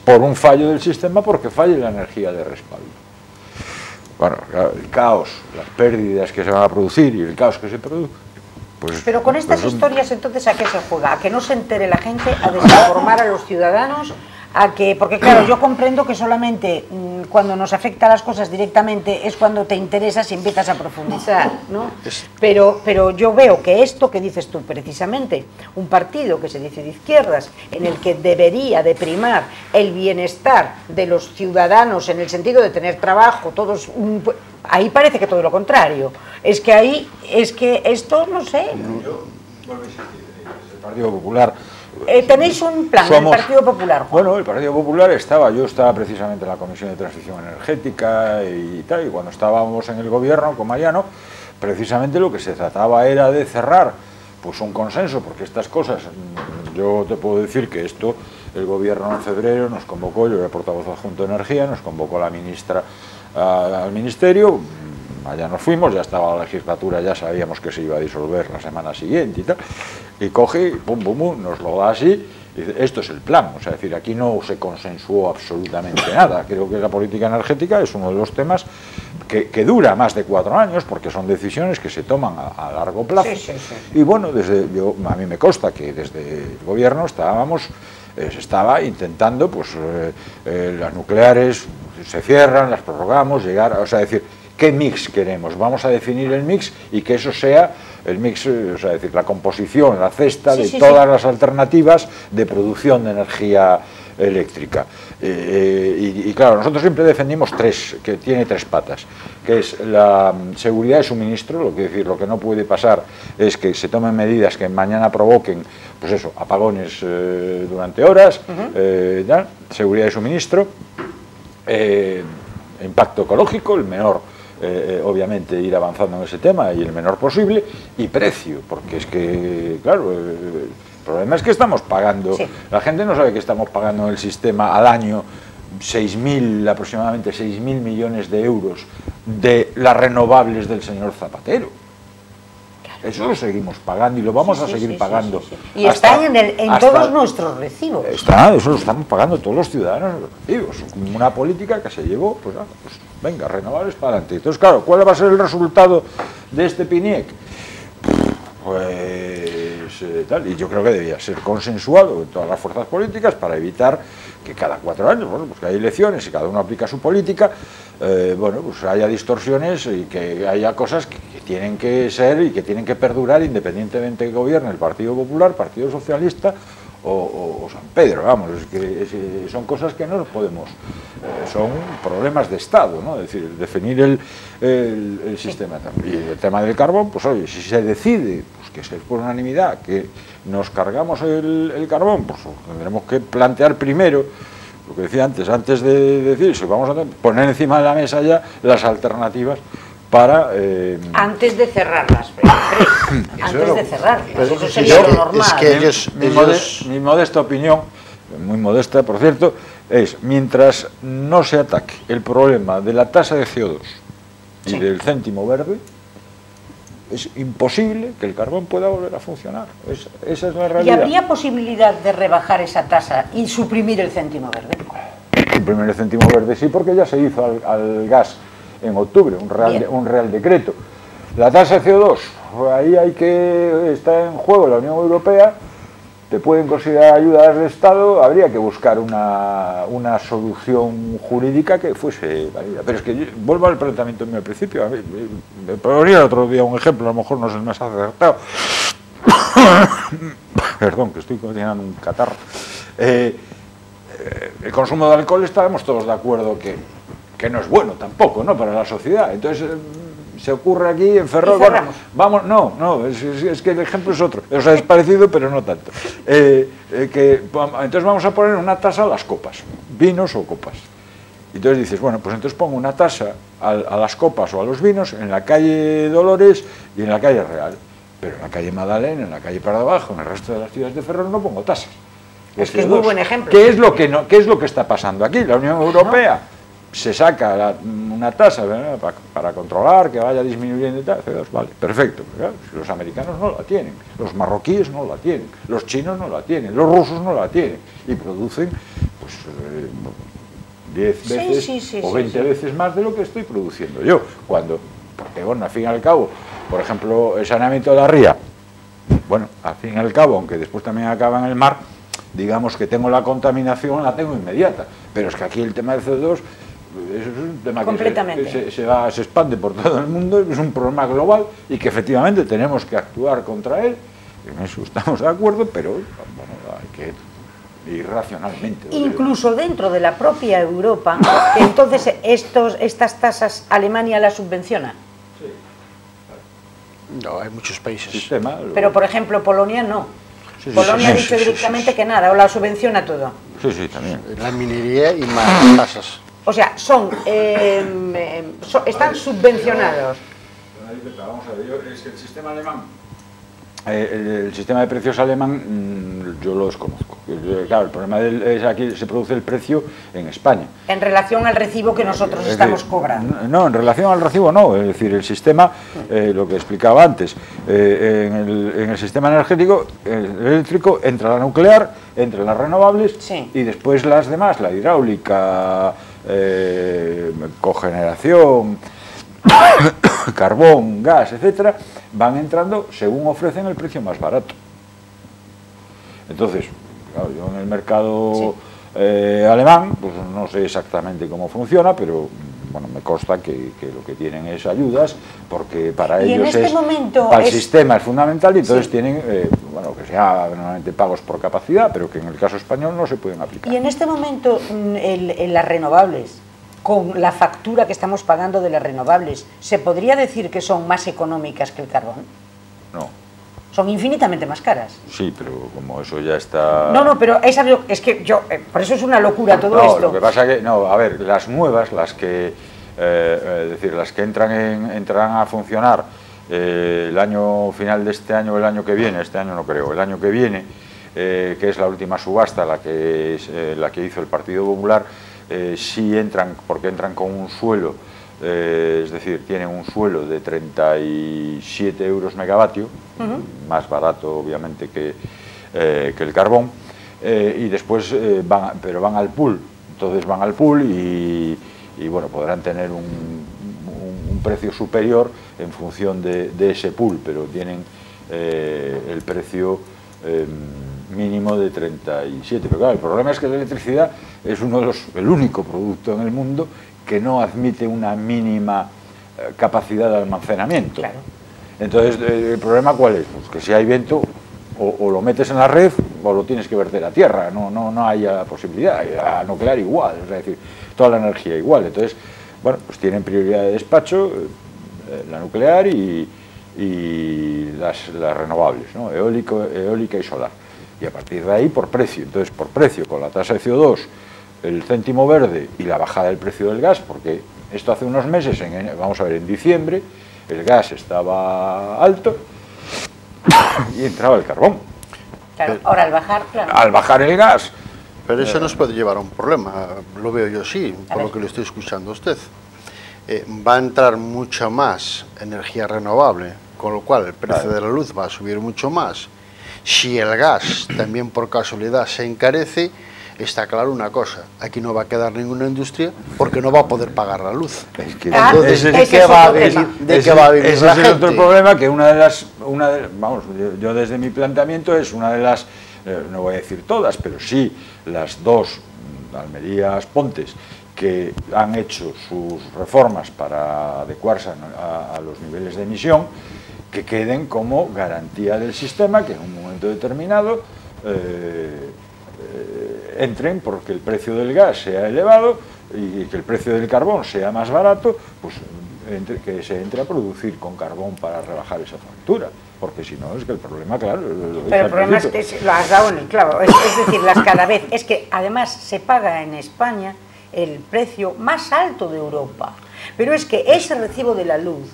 por un fallo del sistema porque falle la energía de respaldo. Bueno, claro, el caos, las pérdidas que se van a producir y el caos que se produce. Pues, Pero con estas pues, historias, entonces, ¿a qué se juega? ¿A que no se entere la gente? ¿A desinformar a los ciudadanos? A que, porque claro, yo comprendo que solamente mm, cuando nos afecta las cosas directamente es cuando te interesas y empiezas a profundizar, ¿no? Pero, pero yo veo que esto que dices tú precisamente, un partido que se dice de izquierdas, en el que debería de primar el bienestar de los ciudadanos en el sentido de tener trabajo, todos, mm, pu- ahí parece que todo lo contrario. Es que ahí, es que esto, no sé, Vuelvo a insistir, el Partido Popular eh, tenéis un plan Somos, el Partido Popular. Juan? Bueno, el Partido Popular estaba, yo estaba precisamente en la Comisión de Transición Energética y tal, y cuando estábamos en el gobierno con Mariano, precisamente lo que se trataba era de cerrar pues un consenso, porque estas cosas, mm, yo te puedo decir que esto, el gobierno en febrero nos convocó, yo era portavoz adjunto de Energía, nos convocó la ministra a- al ministerio, allá nos fuimos, ya estaba la legislatura, ya sabíamos que se iba a disolver la semana siguiente y tal, y coge, pum, pum, pum, nos lo da así, y dice, esto es el plan, o sea, es decir, aquí no se consensuó absolutamente nada, creo que la política energética es uno de los temas que, que dura más de cuatro años, porque son decisiones que se toman a, a largo plazo, Sí, sí, sí. y bueno, desde yo, a mí me consta que desde el gobierno estábamos, eh, se estaba intentando, pues eh, eh, las nucleares se cierran, las prorrogamos, llegar, a- o sea, decir, ¿qué mix queremos? Vamos a definir el mix y que eso sea el mix, eh, o sea, decir, la composición, la cesta Sí, de sí, todas sí. las alternativas de producción de energía eléctrica. Eh, eh, y, y claro, nosotros siempre defendimos tres, que tiene tres patas, que es la mm, seguridad de suministro, lo que decir, lo que no puede pasar es que se tomen medidas que mañana provoquen, pues eso, apagones eh, durante horas, ya, seguridad de suministro, impacto ecológico, el menor, eh, eh, obviamente, ir avanzando en ese tema y el menor posible, y precio, porque es que, claro, eh, el problema es que estamos pagando, Sí. la gente no sabe que estamos pagando en el sistema al año 6.000, aproximadamente 6.000 millones de euros de las renovables del señor Zapatero. Eso lo seguimos pagando y lo vamos Sí, a seguir sí, pagando. Y hasta- están en, el- en hasta- todos nuestros recibos. Está, eso lo estamos pagando todos los ciudadanos. Una política que se llevó, pues, ah, pues venga, renovables para adelante. Entonces, claro, ¿cuál va a ser el resultado de este PINIEC? Pues eh, tal, y yo creo que debía ser consensuado en todas las fuerzas políticas para evitar que cada cuatro años, bueno, pues que hay elecciones y cada uno aplica su política, eh, bueno, pues haya distorsiones y que haya cosas que tienen que ser y que tienen que perdurar independientemente que gobierne el Partido Popular, Partido Socialista o, o- o San Pedro, vamos, es que es- son cosas que no nos podemos, eh, son problemas de Estado, ¿no? Es decir, definir el, el- el sistema. Y el tema del carbón, pues oye, si se decide pues, que es por unanimidad que nos cargamos el, el carbón, pues tendremos que plantear primero, lo que decía antes, antes de decir si vamos a poner encima de la mesa ya las alternativas para... eh, Antes de cerrarlas, Fred, Fred, antes lo- de cerrarlas. Pero Eso es sería lo normal. es que ellos- mi, ellos- mode- mi modesta opinión, muy modesta por cierto, es mientras no se ataque el problema de la tasa de CO2 y Sí. del céntimo verde, es imposible que el carbón pueda volver a funcionar. Es- esa es la ¿Y realidad. habría posibilidad de rebajar esa tasa y suprimir el céntimo verde? Suprimir el céntimo verde sí, porque ya se hizo al, al gas en octubre, un real, de- un real decreto. La tasa de CO2, ahí hay que está en juego la Unión Europea, te pueden considerar ayudas de Estado, habría que buscar una, una solución jurídica que fuese válida. Pero es que yo- vuelvo al planteamiento mío al principio, a mí, me, el otro día un ejemplo, a lo mejor no es el más acertado. Perdón, que estoy cocinando un catarro. Eh, eh, el consumo de alcohol estábamos todos de acuerdo que, que no es bueno tampoco, ¿no? Para la sociedad. Entonces eh, se ocurre aquí en Ferrol. Bueno, vamos, no, no, es, es- que el ejemplo es otro. O sea, es parecido, pero no tanto. Eh, eh, que, entonces vamos a poner una tasa a las copas, vinos o copas. Y entonces dices, bueno, pues entonces pongo una tasa a, a las copas o a los vinos en la calle Dolores y en la calle Real. Pero en la calle Madalena, en la calle para abajo, en el resto de las ciudades de Ferrol no pongo tasas. Es que es muy buen ejemplo. ¿Qué es lo que, no, qué es lo que está pasando aquí? La Unión Europea se saca la- una tasa para, controlar que vaya disminuyendo y tal. CO2, vale, perfecto. claro, los americanos no la tienen, los marroquíes no la tienen, los chinos no la tienen, los rusos no la tienen y producen pues, eh, 10 Sí, veces sí, sí, o sí, 20 sí. veces más de lo que estoy produciendo yo. Cuando, porque bueno, al fin y al cabo, por ejemplo, el saneamiento de la ría, bueno, al fin y al cabo, aunque después también acaba en el mar, digamos que tengo la contaminación, la tengo inmediata. Pero es que aquí el tema del CO2, eso es un tema que se- Completamente. que se, se va- se expande por todo el mundo, es un problema global y que efectivamente tenemos que actuar contra él. En eso estamos de acuerdo, pero bueno, hay que ir racionalmente. Incluso dentro de la propia Europa, que entonces estos, estas tasas Alemania las subvenciona. No, hay muchos países. sistema. lo- Pero, por ejemplo, Polonia no. Sí, sí, Polonia ha sí, dicho sí, sí, directamente sí. que nada, o la subvenciona todo. Sí, sí, también. La minería y más tasas. O sea, son, eh, eh, so- están subvencionados. Vamos a ver, yo- es que el sistema alemán, eh, el, el sistema de precios alemán, mm, yo lo desconozco. Claro, el problema es aquí se produce el precio en España. En relación al recibo que nosotros Es estamos decir, cobrando. No, en relación al recibo no, es decir, el sistema, eh, lo que explicaba antes, eh, en, el, en el sistema energético eléctrico entra la nuclear, entra las renovables Sí. y después las demás, la hidráulica, eh, cogeneración, carbón, gas, etcétera, van entrando según ofrecen el precio más barato. Entonces, claro, yo en el mercado Sí. eh, alemán, pues no sé exactamente cómo funciona, pero bueno, me consta que, que lo que tienen es ayudas, porque para Y en ellos este es, momento para el es- sistema es fundamental y entonces Sí. tienen, eh, bueno, que sea normalmente pagos por capacidad, pero que en el caso español no se pueden aplicar. Y en este momento, mm, el- en las renovables, con la factura que estamos pagando de las renovables, ¿se podría decir que son más económicas que el carbón? No, Son infinitamente más caras. sí, pero como eso ya está... No, no, pero esa, es que yo, eh, por eso es una locura todo no, esto. lo que pasa que, no, a ver, las nuevas, las que, eh, es decir, las que entran en, entrarán a funcionar eh, el año final de este año o el año que viene, este año no creo, el año que viene, eh, que es la última subasta, la que, es, la que hizo el Partido Popular, sí entran, porque entran con un suelo, eh, es decir, tienen un suelo de 37 euros megavatio, más barato obviamente que, eh, que el carbón, eh, y después van, pero van al pool, entonces van al pool y, y, bueno, podrán tener un, un- un precio superior en función de, de ese pool, pero tienen el precio eh, mínimo de 37. Pero claro, el problema es que la electricidad es uno de los, el único producto en el mundo que no admite una mínima eh, capacidad de almacenamiento. Claro. Entonces, eh, ¿el problema cuál es? Pues que si hay viento, o, o lo metes en la red o lo tienes que verter a tierra, no, no, no hay la posibilidad. La nuclear igual, es decir, toda la energía igual. Entonces, bueno, pues tienen prioridad de despacho eh, la nuclear y, y las, las renovables, ¿no? Eólico, eólica y solar. Y a partir de ahí, por precio. Entonces, por precio, con la tasa de CO2, el céntimo verde y la bajada del precio del gas, porque esto hace unos meses, en, vamos a ver, en diciembre, el gas estaba alto y entraba el carbón. Claro, ahora al bajar, claro. Al bajar el gas, Pero eso nos puede llevar a un problema, lo veo yo sí, por ver. lo que le estoy escuchando a usted. Eh, va a entrar mucha más energía renovable, con lo cual el precio Claro. de la luz va a subir mucho más. Si el gas también por casualidad se encarece, está claro una cosa, aquí no va a quedar ninguna industria porque no va a poder pagar la luz. Es que Ah, Entonces, ese ¿de qué va a vivir, de ese, qué va a vivir ese la es otro problema que una de las, una de- vamos, yo, yo desde mi planteamiento es una de las, eh, no voy a decir todas, pero sí las dos, mm, Almerías Pontes, que han hecho sus reformas para adecuarse a, a los niveles de emisión, que queden como garantía del sistema, que en un momento determinado eh, entren porque el precio del gas sea elevado y que el precio del carbón sea más barato, pues entre- que se entre a producir con carbón para rebajar esa factura. Porque si no, es que el problema, claro, lo- Pero el problema es que lo has dado en el clavo. Es, es decir, las cada vez. Es que además se paga en España el precio más alto de Europa. Pero es que ese recibo de la luz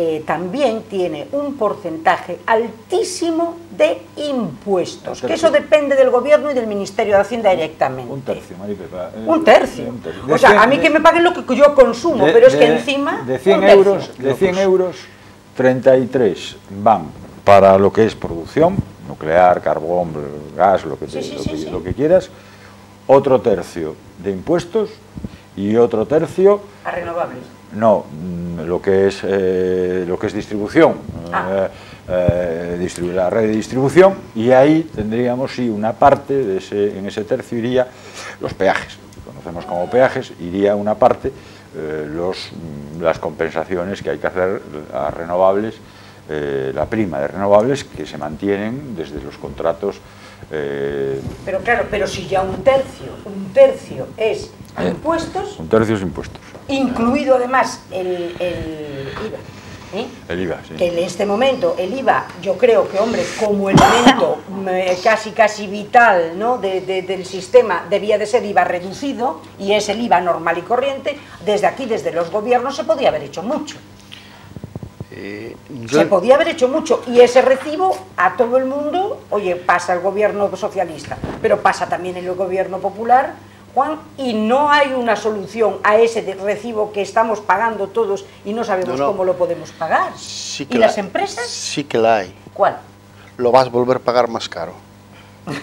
eh, también tiene un porcentaje altísimo de impuestos. Que eso depende del gobierno y del Ministerio de Hacienda directamente. Un tercio, Maripepa. eh, Un tercio. un tercio. O sea, a mí que me paguen lo que yo consumo, de- pero es que encima. De 100 un tercio. euros, de 100 euros 33 van para lo que es producción, nuclear, carbón, gas, lo que, te- Sí, sí, lo sí, que- sí. lo que quieras, otro tercio de impuestos y otro tercio A renovables. No, mm, lo que es eh, lo que es distribución, Ah. eh, eh, distribu- la red de distribución, y ahí tendríamos sí una parte de ese, en ese tercio iría los peajes, que conocemos como peajes, iría una parte eh, los, mm, las compensaciones que hay que hacer a renovables, la prima de renovables que se mantienen desde los contratos. Eh, Pero claro, pero si ya un tercio, un tercio es Eh. impuestos, un tercio es impuestos. incluido además el, el IVA. ¿eh? El IVA, sí. que en este momento el IVA, yo creo que, hombre, como elemento eh, casi casi vital ¿no? de- de- del sistema, debía de ser IVA reducido, y es el IVA normal y corriente, desde aquí, desde los gobiernos, se podía haber hecho mucho. Eh, Se podía haber hecho mucho, y ese recibo a todo el mundo, oye, pasa el gobierno socialista, pero pasa también en el gobierno popular, Juan, y no hay una solución a ese recibo que estamos pagando todos y no sabemos No, no. cómo lo podemos pagar. sí ¿Y la- las empresas? Sí que la hay. ¿Cuál? Lo vas a volver a pagar más caro.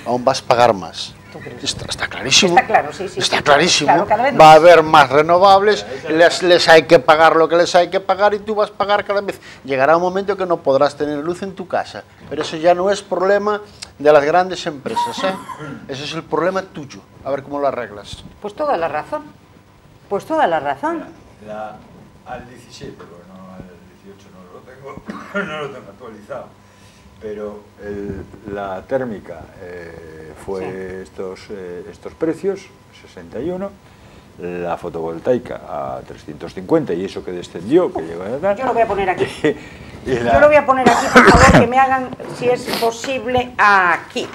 Aún vas a pagar más. ¿Tú crees? Está, está clarísimo. Está claro, sí, sí, Está sí, clarísimo. claro, cada vez Va a haber más renovables, les, les hay que pagar lo que les hay que pagar y tú vas a pagar cada vez. Llegará un momento que no podrás tener luz en tu casa. Pero eso ya no es problema de las grandes empresas. ¿eh? Ese es el problema tuyo. A ver cómo lo arreglas. Pues toda la razón. Pues toda la razón. La- al 17, porque no, al 18 no lo tengo, no lo tengo actualizado. Pero el- la térmica eh, fue Sí. estos, eh, estos precios, 61, la fotovoltaica a 350 y eso que descendió, que llegó a dar. Yo lo voy a poner aquí. la- Yo lo voy a poner aquí, por favor, que me hagan, si es posible, aquí.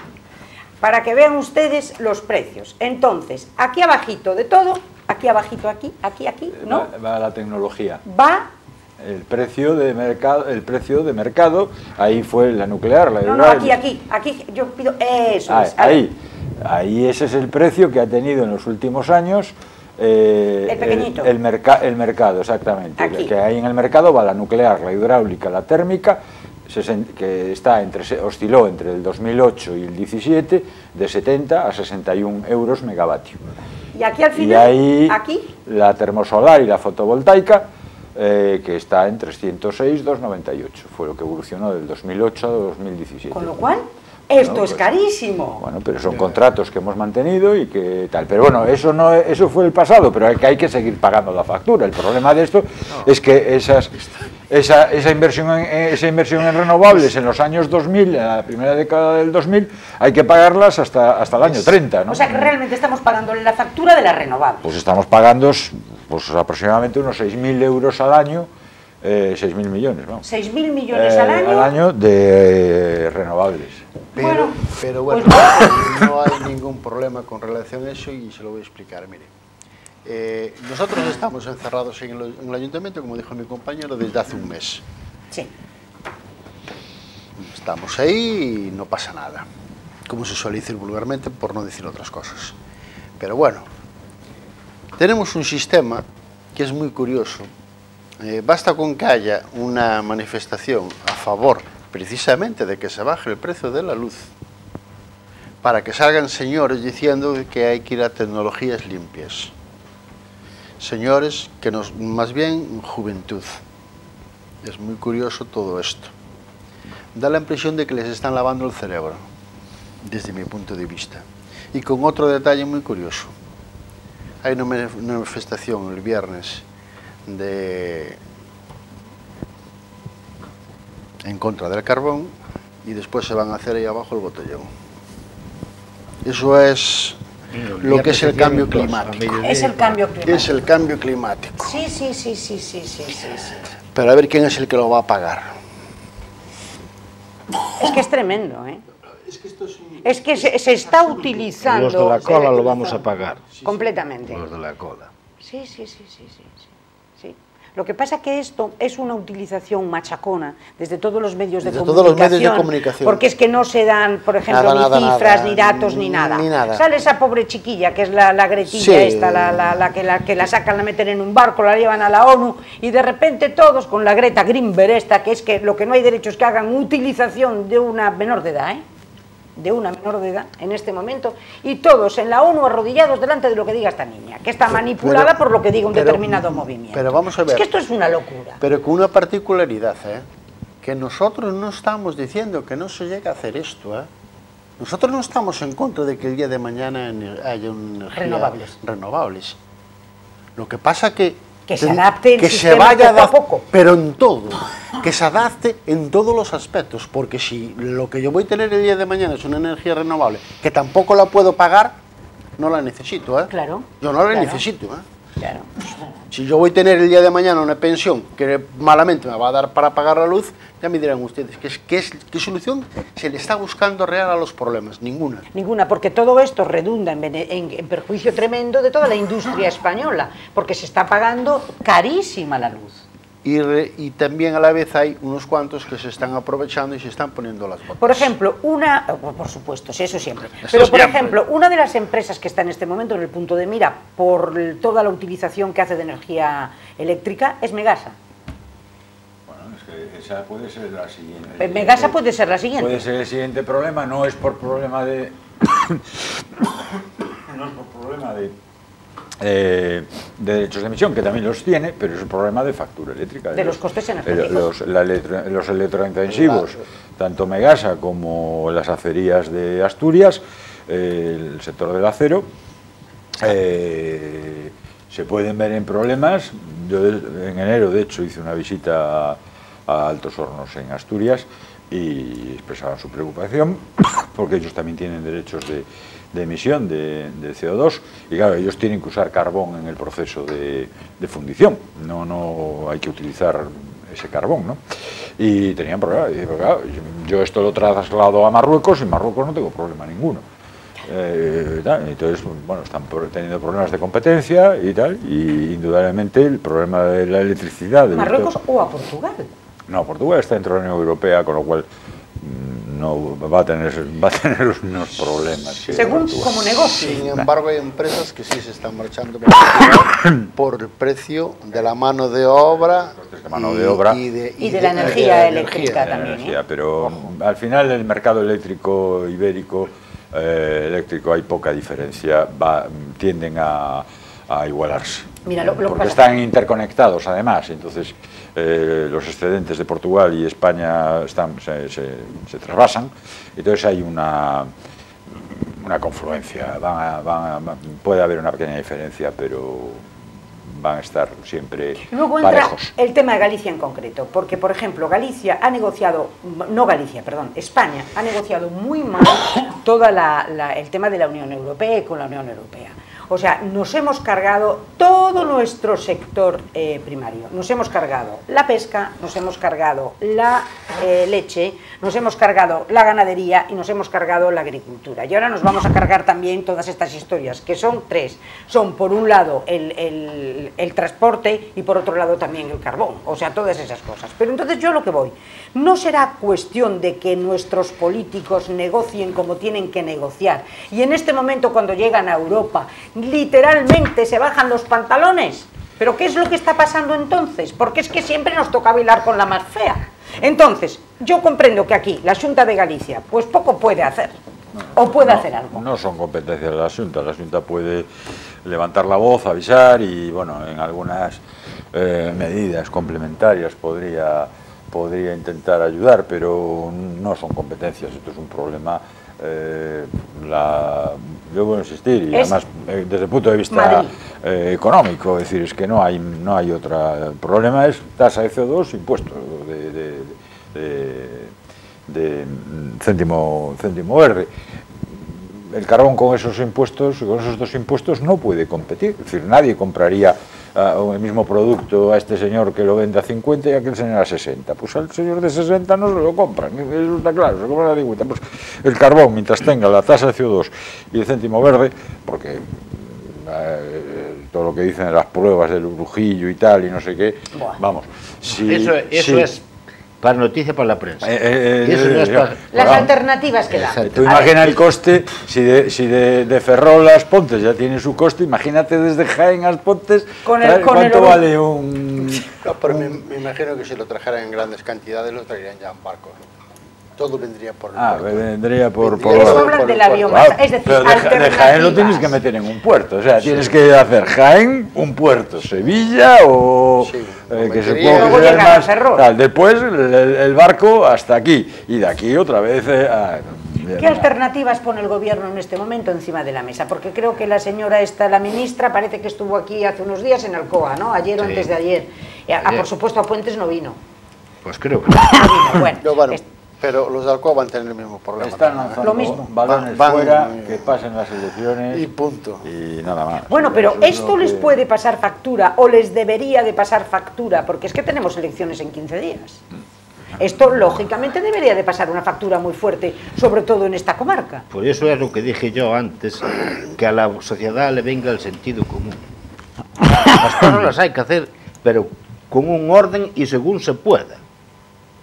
Para que vean ustedes los precios. Entonces, aquí abajito de todo, aquí abajito, aquí, aquí, aquí, ¿no? va, va la tecnología. Va, El precio de mercado, el precio de mercado, ahí fue la nuclear, la no, no, aquí, aquí, aquí, yo pido, eso Ah, es. ahí, ahí ese es el precio que ha tenido en los últimos años eh, El pequeñito. el, merca- el mercado, exactamente. Aquí. Que hay en el mercado va la nuclear, la hidráulica, la térmica, que está entre, osciló entre el 2008 y el 17 de 70 a 61 euros megavatio. Y aquí al Y final, ahí aquí, la termosolar y la fotovoltaica, eh, que está en 306,298. Fue lo que evolucionó del 2008 a 2017. con lo cual, esto Bueno, es pues, carísimo. Bueno, pero son contratos que hemos mantenido y que tal. Pero bueno, eso no eso fue el pasado, pero hay que, hay que seguir pagando la factura. El problema de esto es que esas, esa, esa, inversión en, esa inversión en renovables en los años 2000, en la primera década del 2000, hay que pagarlas hasta, hasta el año 30, ¿no? O sea que realmente estamos pagándole la factura de la renovables. Pues estamos pagando pues, aproximadamente unos 6.000 euros al año, eh, 6.000 millones, vamos. 6.000 millones Eh, al año. de eh, renovables. Pero Bueno, pero bueno, pues no hay ningún problema con relación a eso y se lo voy a explicar. Mire, eh, nosotros estamos encerrados en el, en el ayuntamiento, como dijo mi compañero, desde hace un mes. Sí. Estamos ahí y no pasa nada, como se suele decir vulgarmente, por no decir otras cosas. Pero bueno, tenemos un sistema que es muy curioso. Eh, basta con que haya una manifestación a favor precisamente de que se baje el precio de la luz para que salgan señores diciendo que hay que ir a tecnologías limpias. Señores que nos, más bien juventud. Es muy curioso todo esto da la impresión de que les están lavando el cerebro, desde mi punto de vista. Y con otro detalle muy curioso. Hay una manif- una manifestación el viernes de en contra del carbón y después se van a hacer ahí abajo el botellón. Eso es lo que es el cambio climático. Es el cambio climático. Es el cambio climático. Sí, sí, sí, sí, sí, sí, sí, sí. Pero a ver quién es el que lo va a pagar. Es que es tremendo, ¿eh? Es que se, se está utilizando... Los de la cola lo vamos a pagar. Completamente. Los de la cola. Sí, sí, sí, sí, sí. Lo que pasa que esto es una utilización machacona desde todos los medios de Desde comunicación. todos los medios de comunicación. Porque es que no se dan, por ejemplo, Nada, ni nada, cifras, nada, ni datos, ni ni nada. nada. Sale esa pobre chiquilla, que es la, la gretilla Sí. esta, la, la- la que la que la sacan, la meten en un barco, la llevan a la ONU, y de repente todos con la Greta Greenberg esta, que es que lo que no hay derecho es que hagan utilización de una menor de edad, ¿eh? De una menor de edad en este momento y todos en la ONU arrodillados delante de lo que diga esta niña, que está manipulada pero- por lo que diga un pero- determinado movimiento. pero vamos a ver. Es que esto es una locura. Pero con una particularidad, ¿eh? que nosotros no estamos diciendo que no se llegue a hacer esto. ¿eh? Nosotros no estamos en contra de que el día de mañana haya una energía Renovables. renovables. Lo que pasa que Que se adapte el que se vaya poco a poco. pero en todo, que se adapte en todos los aspectos, porque si lo que yo voy a tener el día de mañana es una energía renovable que tampoco la puedo pagar, no la necesito, ¿eh? Claro, Yo no la claro. necesito, ¿eh? Claro. Si yo voy a tener el día de mañana una pensión que malamente me va a dar para pagar la luz, ya me dirán ustedes, ¿qué, es, qué, es, qué solución se le está buscando real a los problemas? Ninguna. Ninguna, porque todo esto redunda en, bene- en- en perjuicio tremendo de toda la industria española, porque se está pagando carísima la luz. Y, re- y también a la vez hay unos cuantos que se están aprovechando y se están poniendo las botas. Por ejemplo, una, por supuesto, sí, eso siempre. Eso Pero por siempre. ejemplo, una de las empresas que está en este momento en el punto de mira por toda la utilización que hace de energía eléctrica es Megasa. Bueno, es que esa puede ser la siguiente. Eh, Megasa puede ser la siguiente. Puede ser el siguiente problema, no es por problema de. no es por problema de. Eh, de derechos de emisión, que también los tiene, pero es un problema de factura eléctrica. De los costes eh, energéticos. Los, la electro- los electrointensivos, tanto Megasa como las acerías de Asturias, eh, el sector del acero, eh, se pueden ver en problemas. Yo en enero, de hecho, hice una visita a, a Altos Hornos en Asturias y expresaban su preocupación porque ellos también tienen derechos de, de emisión de, de CO2 y claro, ellos tienen que usar carbón en el proceso de, de fundición, no, no hay que utilizar ese carbón, ¿no? Y tenían problemas, y digo, claro, yo esto lo traslado a Marruecos y en Marruecos no tengo problema ninguno. Eh, tal, entonces, bueno, están teniendo problemas de competencia y tal, y indudablemente el problema de la electricidad... del Marruecos o a Portugal. No, Portugal está dentro de la Unión Europea, con lo cual no va a tener, va a tener unos problemas. Según como negocio. Sin embargo, hay empresas que sí se están marchando por el precio de la mano de obra, Costes de mano de obra. Y de la energía eléctrica también, energía, ¿eh? pero mm, al final el mercado eléctrico ibérico eh, eléctrico hay poca diferencia, va- mm, tienden a, a igualarse. Mira, lo- lo que porque pasa- están interconectados además, entonces eh, los excedentes de Portugal y España están, se, se- se trasvasan, entonces hay una una confluencia, van a- van a- puede haber una pequeña diferencia, pero van a estar siempre Luego entra parejos. el tema de Galicia en concreto, porque por ejemplo Galicia ha negociado, no Galicia, perdón, España ha negociado muy mal todo el tema de la Unión Europea y con la Unión Europea. O sea, nos hemos cargado todo nuestro sector eh, primario. Nos hemos cargado la pesca, nos hemos cargado la eh, leche, nos hemos cargado la ganadería y nos hemos cargado la agricultura. Y ahora nos vamos a cargar también todas estas historias, que son tres. Son, por un lado, el, el- el transporte y por otro lado también el carbón. O sea, todas esas cosas. Pero entonces yo lo que voy, no será cuestión de que nuestros políticos negocien como tienen que negociar. Y en este momento, cuando llegan a Europa, literalmente se bajan los pantalones. Pero ¿qué es lo que está pasando entonces? Porque es que siempre nos toca bailar con la más fea. Entonces, yo comprendo que aquí la Junta de Galicia, pues poco puede hacer. O puede No, hacer algo. No son competencias de la Junta. La Junta puede levantar la voz, avisar y, bueno, en algunas eh, medidas complementarias podría, podría intentar ayudar, pero no son competencias. Esto es un problema. eh, la, yo voy a insistir, y Es además eh, desde el punto de vista eh, económico, es decir, es que no hay, no hay otra. El problema es tasa de CO2, impuesto de, de- de- de, mm, céntimo, céntimo verde. El carbón con esos impuestos, con esos dos impuestos, no puede competir. Es decir, nadie compraría ah, el mismo producto a este señor que lo vende a 50 y a aquel señor a 60. Pues al señor de 60 no se lo compran, eso está claro, se compran a 50. Pues el carbón, mientras tenga la tasa de CO2 y el céntimo verde, porque eh, todo lo que dicen de las pruebas del brujillo y tal y no sé qué, Buah. vamos. Si, eso eso si- es para noticia para la prensa. Eh, eh, Y eso no es eh, para- Las alternativas que da. Exacto. Tú imagina el coste, si de, si de, de Ferrol a Pontes ya tiene su coste, imagínate desde Jaén a Pontes, Con el- ¿sabes con el ¿cuánto vale un...? No, pero me, me imagino que si lo trajeran en grandes cantidades lo traerían ya en barcos. Todo vendría por el Ah, puerto. vendría por... por por- hablan por de la biomasa. Ah, es decir, pero de, Ja- de Jaén lo tienes que meter en un puerto, o sea, tienes que hacer Jaén un puerto, Sevilla o Sí, eh, que se puede más, tal, después el, barco hasta aquí y de aquí otra vez eh, a- ¿Qué alternativas pone el gobierno en este momento encima de la mesa? Porque creo que la señora esta, la ministra, parece que estuvo aquí hace unos días en Alcoa, ¿no? Ayer o Sí. antes de ayer. Y a- a, Ayer. por supuesto, a Puentes no vino. Pues creo que No vino. Bueno, No, bueno, es- Pero los de Alcoa van a tener el mismo problema. Están también, ¿eh? lanzando Lo mismo. balones Van- fuera, van- que pasen las elecciones Y punto. y nada más. Bueno, pero Eso esto les que- puede pasar factura o les debería de pasar factura, porque es que tenemos elecciones en 15 días. Esto, lógicamente, debería de pasar una factura muy fuerte, sobre todo en esta comarca. Por eso es lo que dije yo antes, que a la sociedad le venga el sentido común. Las cosas las hay que hacer, pero con un orden y según se pueda.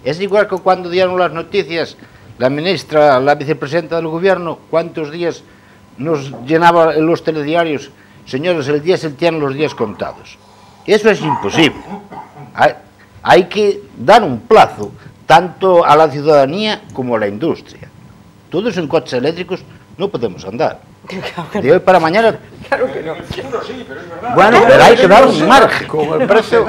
Es igual que cuando dieron las noticias la ministra, la vicepresidenta del gobierno, cuántos días nos llenaba en los telediarios, señores, el diésel tiene los días contados. Eso es imposible. Hay, hay que dar un plazo tanto a la ciudadanía como a la industria. Todos en coches eléctricos no podemos andar. De hoy para mañana. Claro que no. Bueno, pero hay que dar un margen. Con el precio,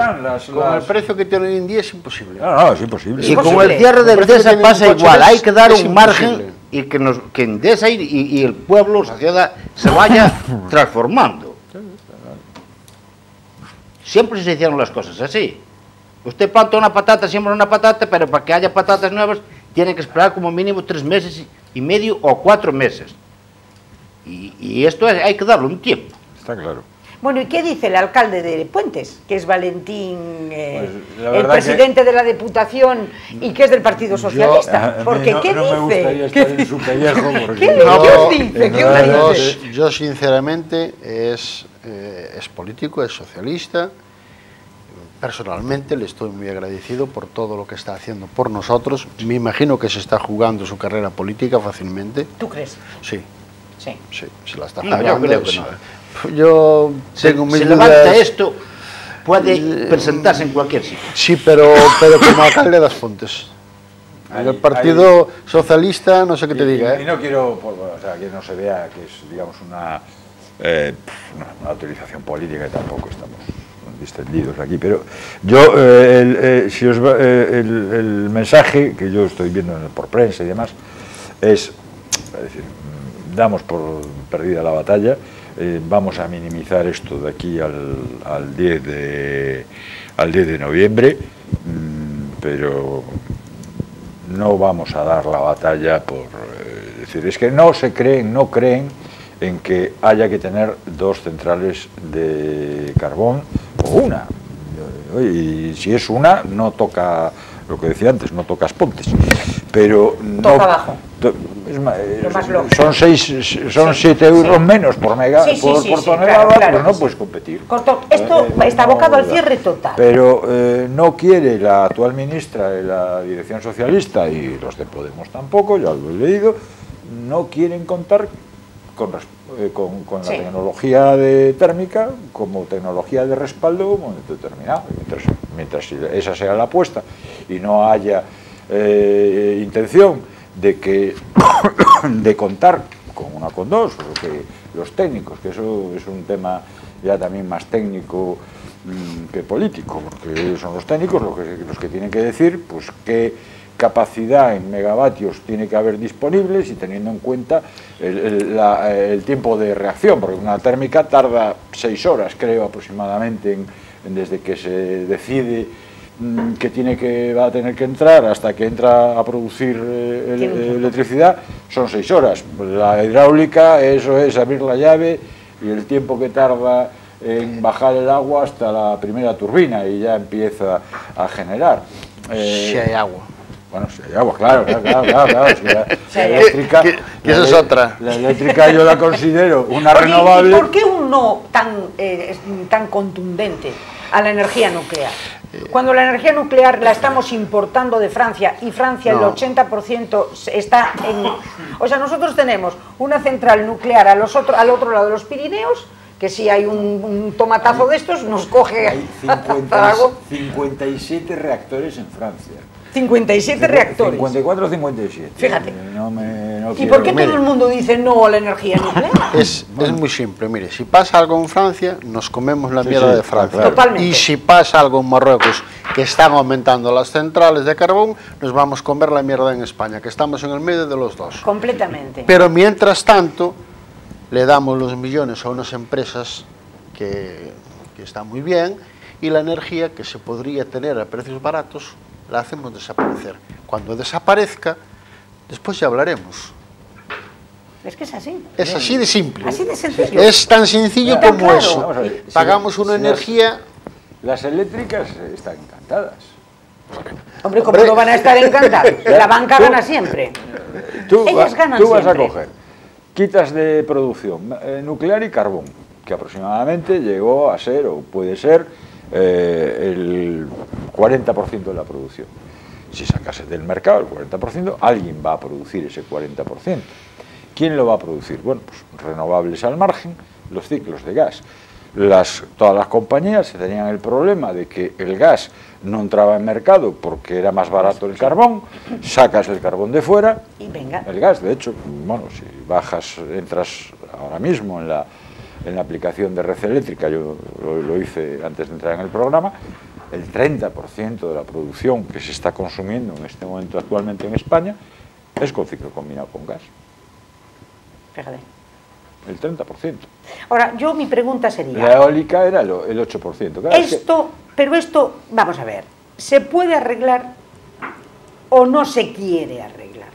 con el precio que tiene hoy en día es imposible. No, no, es imposible. Y con el cierre de Endesa tienen pasa igual, hay que dar un margen y que, nos, que Endesa y, y- y el pueblo, la sociedad, se vaya transformando. Siempre se hicieron las cosas así. Usted planta una patata, siembra una patata, pero para que haya patatas nuevas tiene que esperar como mínimo tres meses y medio o cuatro meses. Y, y esto es- hay que darle un tiempo. Está claro. Bueno, ¿y qué dice el alcalde de Puentes, que es Valentín, eh, Pues, el presidente de la Diputación y que es del Partido Socialista? a mí Porque, no, ¿qué no dice? me gustaría ¿Qué en dice? su pellejo porque... ¿Qué, No, ¿qué os no, dice? ¿Qué yo, os dice? yo, sinceramente es, eh, es político, es socialista. Personalmente le estoy muy agradecido por todo lo que está haciendo por nosotros. Me imagino que se está jugando su carrera política fácilmente. ¿Tú crees? Sí, Sí. sí, se la está No, yo jugando. creo que no. Yo Se, tengo mis se dudas. levanta esto, puede presentarse en cualquier sitio. Sí, pero, pero como alcalde das Pontes. Ahí- el Partido Socialista, no sé qué te Y- diga, Y ¿eh? no quiero, por- o sea, que no se vea que es, digamos, una, eh, una, una utilización política y tampoco estamos distendidos aquí, pero yo, eh, el, eh, si os va- eh, el, el mensaje que yo estoy viendo en- por prensa y demás es, es decir, damos por perdida la batalla, eh, vamos a minimizar esto de aquí al, al 10 de al 10 de noviembre, mm, pero no vamos a dar la batalla por eh, decir es que no se creen no creen en que haya que tener dos centrales de carbón o una. Y si es una no toca lo que decía antes no tocas pontes pero no Toca abajo. to- es ma- Lo más eh, son seis son siete euros menos por mega Sí, por, por tonelada claro, claro pues no puedes competir. Corto- esto Eh, está no, abocado al cierre total. Pero eh, no quiere la actual ministra de la Dirección Socialista y los de Podemos tampoco, ya lo he leído, no quieren contar con, eh, con, con Sí. la tecnología de térmica como tecnología de respaldo en un momento determinado. Mientras, mientras esa sea la apuesta y no haya eh, intención de que de contar con una con dos, que los técnicos, que eso es un tema ya también más técnico mm, que político, porque son los técnicos los que, los que tienen que decir pues qué capacidad en megavatios tiene que haber disponibles y teniendo en cuenta el, el- la- el tiempo de reacción, porque una térmica tarda seis horas, creo, aproximadamente, en- en desde que se decide mm, que tiene que va a tener que entrar hasta que entra a producir eh, el- electricidad son seis horas. La hidráulica, eso es abrir la llave y el tiempo que tarda en bajar el agua hasta la primera turbina y ya empieza a generar. Eh, Si hay agua. Bueno, si hay agua, claro, claro, claro, claro, la, Si la eléctrica, Que- que esa la es otra. La eléctrica yo la considero una Oye, renovable. ¿Y por qué un no tan, eh, tan contundente a la energía nuclear? Cuando la energía nuclear la estamos importando de Francia y Francia No. el 80% se- está en... O sea, nosotros tenemos una central nuclear a los otro- al otro lado de los Pirineos, que si hay un, un tomatazo de estos nos coge Hay a 50 Zaragoza. 57 reactores en Francia. 57 reactores. 54 o 57. Fíjate. Eh, No me, no ¿Y quiero- por qué Mire. todo el mundo dice no a la energía nuclear? Es, es muy simple, mire, si pasa algo en Francia, nos comemos la Sí, mierda sí, de Francia. claro. Totalmente. Y si pasa algo en Marruecos, que están aumentando las centrales de carbón, nos vamos a comer la mierda en España, que estamos en el medio de los dos. Completamente. Pero mientras tanto, le damos los millones a unas empresas que, que están muy bien y la energía que se podría tener a precios baratos la hacemos desaparecer. Cuando desaparezca, después ya hablaremos. Es que es así. Es así de simple. Así de sencillo. Es tan sencillo como claro. eso. Si- Pagamos una si energía Las eléctricas están encantadas. Hombre, ¿cómo Hombre. no van a estar encantados? La banca Tú- gana siempre. Tú, Ellas ganan tú vas a coger, quitas de producción eh, nuclear y carbón, que aproximadamente llegó a ser o puede ser eh, el 40% de la producción. Si sacas del mercado el 40%, alguien va a producir ese 40%. ¿Quién lo va a producir? Bueno, pues renovables al margen, los ciclos de gas. Las, todas las compañías tenían el problema de que el gas no entraba en mercado porque era más barato el carbón, sacas el carbón de fuera Y venga. el gas, de hecho, bueno, si bajas, entras ahora mismo en la, en la aplicación de red eléctrica, yo lo, lo hice antes de entrar en el programa, el 30% de la producción que se está consumiendo en este momento actualmente en España es con ciclo combinado con gas, Fíjate. el 30%. Ahora, yo mi pregunta sería... La eólica era el 8%. Claro, es que- Esto, pero esto, vamos a ver, ¿se puede arreglar o no se quiere arreglar?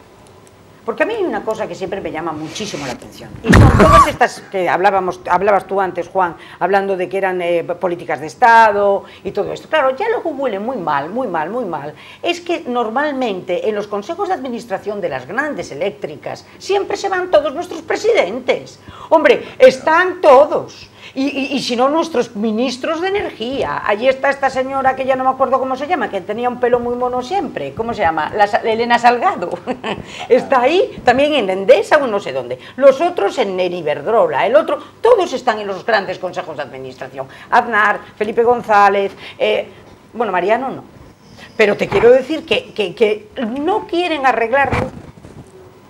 Porque a mí hay una cosa que siempre me llama muchísimo la atención. Y son todas estas que hablábamos, hablabas tú antes, Juan, hablando de que eran eh, políticas de Estado y todo esto. Claro, ya lo que huele muy mal, muy mal, muy mal, es que normalmente en los consejos de administración de las grandes eléctricas siempre se van todos nuestros presidentes. Hombre, están todos. Y, y- si no, nuestros ministros de energía. Allí está esta señora que ya no me acuerdo cómo se llama, que tenía un pelo muy mono siempre. ¿Cómo se llama? Elena Salgado. está ahí, también en Endesa o no sé dónde. Los otros en, en Iberdrola, el otro, todos están en los grandes consejos de administración. Aznar, Felipe González, eh, bueno, Mariano no. Pero te quiero decir que, que- que no quieren arreglarlo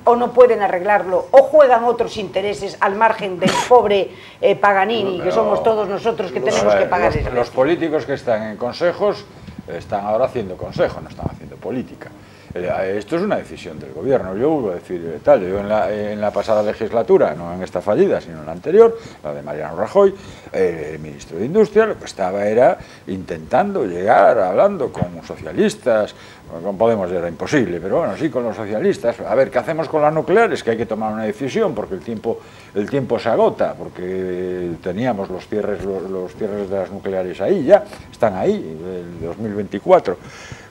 o no pueden arreglarlo, o juegan otros intereses al margen del pobre eh, Paganini, que somos todos nosotros que tenemos que pagar los, ese los políticos que están en consejos están ahora haciendo consejo, no están haciendo política. Eh, Esto es una decisión del gobierno. Yo vuelvo a decir eh, tal. Yo en la, en la pasada legislatura, no en esta fallida, sino en la anterior, la de Mariano Rajoy, el ministro de Industria, lo que estaba era intentando llegar, hablando con socialistas, con Podemos era imposible, pero bueno, sí con los socialistas. A ver, ¿qué hacemos con las nucleares? Que hay que tomar una decisión porque el tiempo, el tiempo se agota, porque teníamos los cierres, los, los cierres de las nucleares ahí ya, están ahí, el 2024.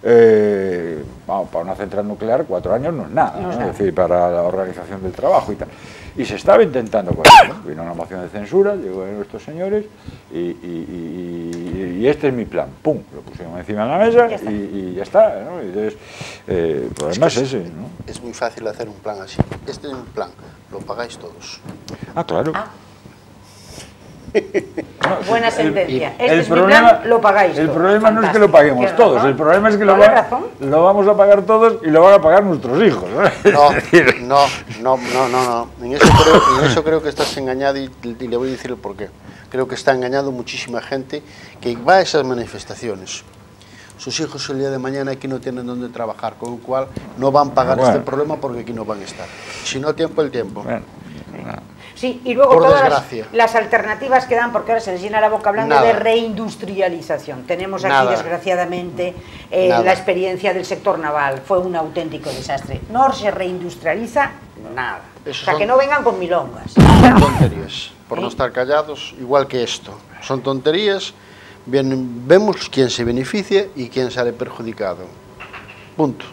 Eh, vamos, para una central nuclear cuatro años no es nada, No es ¿no? nada. es decir, para la organización del trabajo y tal. Y se estaba intentando con eso, ¿no? Vino una moción de censura, llegó de nuestros señores y, y- y- y este es mi plan. ¡Pum! Lo pusieron encima de la mesa Ya está. y, y ya está. ¿no? Y entonces, eh, el problema es, que ese. ¿no? Es muy fácil hacer un plan así. Este es un plan, lo pagáis todos. Ah, claro. Ah. Buena sentencia. el Este es mi problema- plan, lo pagáis El todos. problema no es que lo Fantástico. paguemos Tienes todos, razón. el problema es que lo, va- lo vamos a pagar todos y lo van a pagar nuestros hijos. ¿no? No, no, no, no, no, no. En eso creo, en eso creo que estás engañado y, y le voy a decir el porqué. Creo que está engañado muchísima gente que va a esas manifestaciones. Sus hijos el día de mañana aquí no tienen dónde trabajar, con lo cual no van a pagar Bueno. este problema porque aquí no van a estar. Si no, tiempo el tiempo. Bueno, Sí, y luego Por todas las- alternativas que dan, porque ahora se les llena la boca hablando Nada. de reindustrialización. Tenemos aquí, Nada. desgraciadamente, eh, la experiencia del sector naval. Fue un auténtico desastre. No se reindustrializa nada. O sea, que no vengan con milongas. Son tonterías, por no estar callados, igual que esto. Son tonterías, bien- vemos quién se beneficia y quién sale perjudicado. Punto.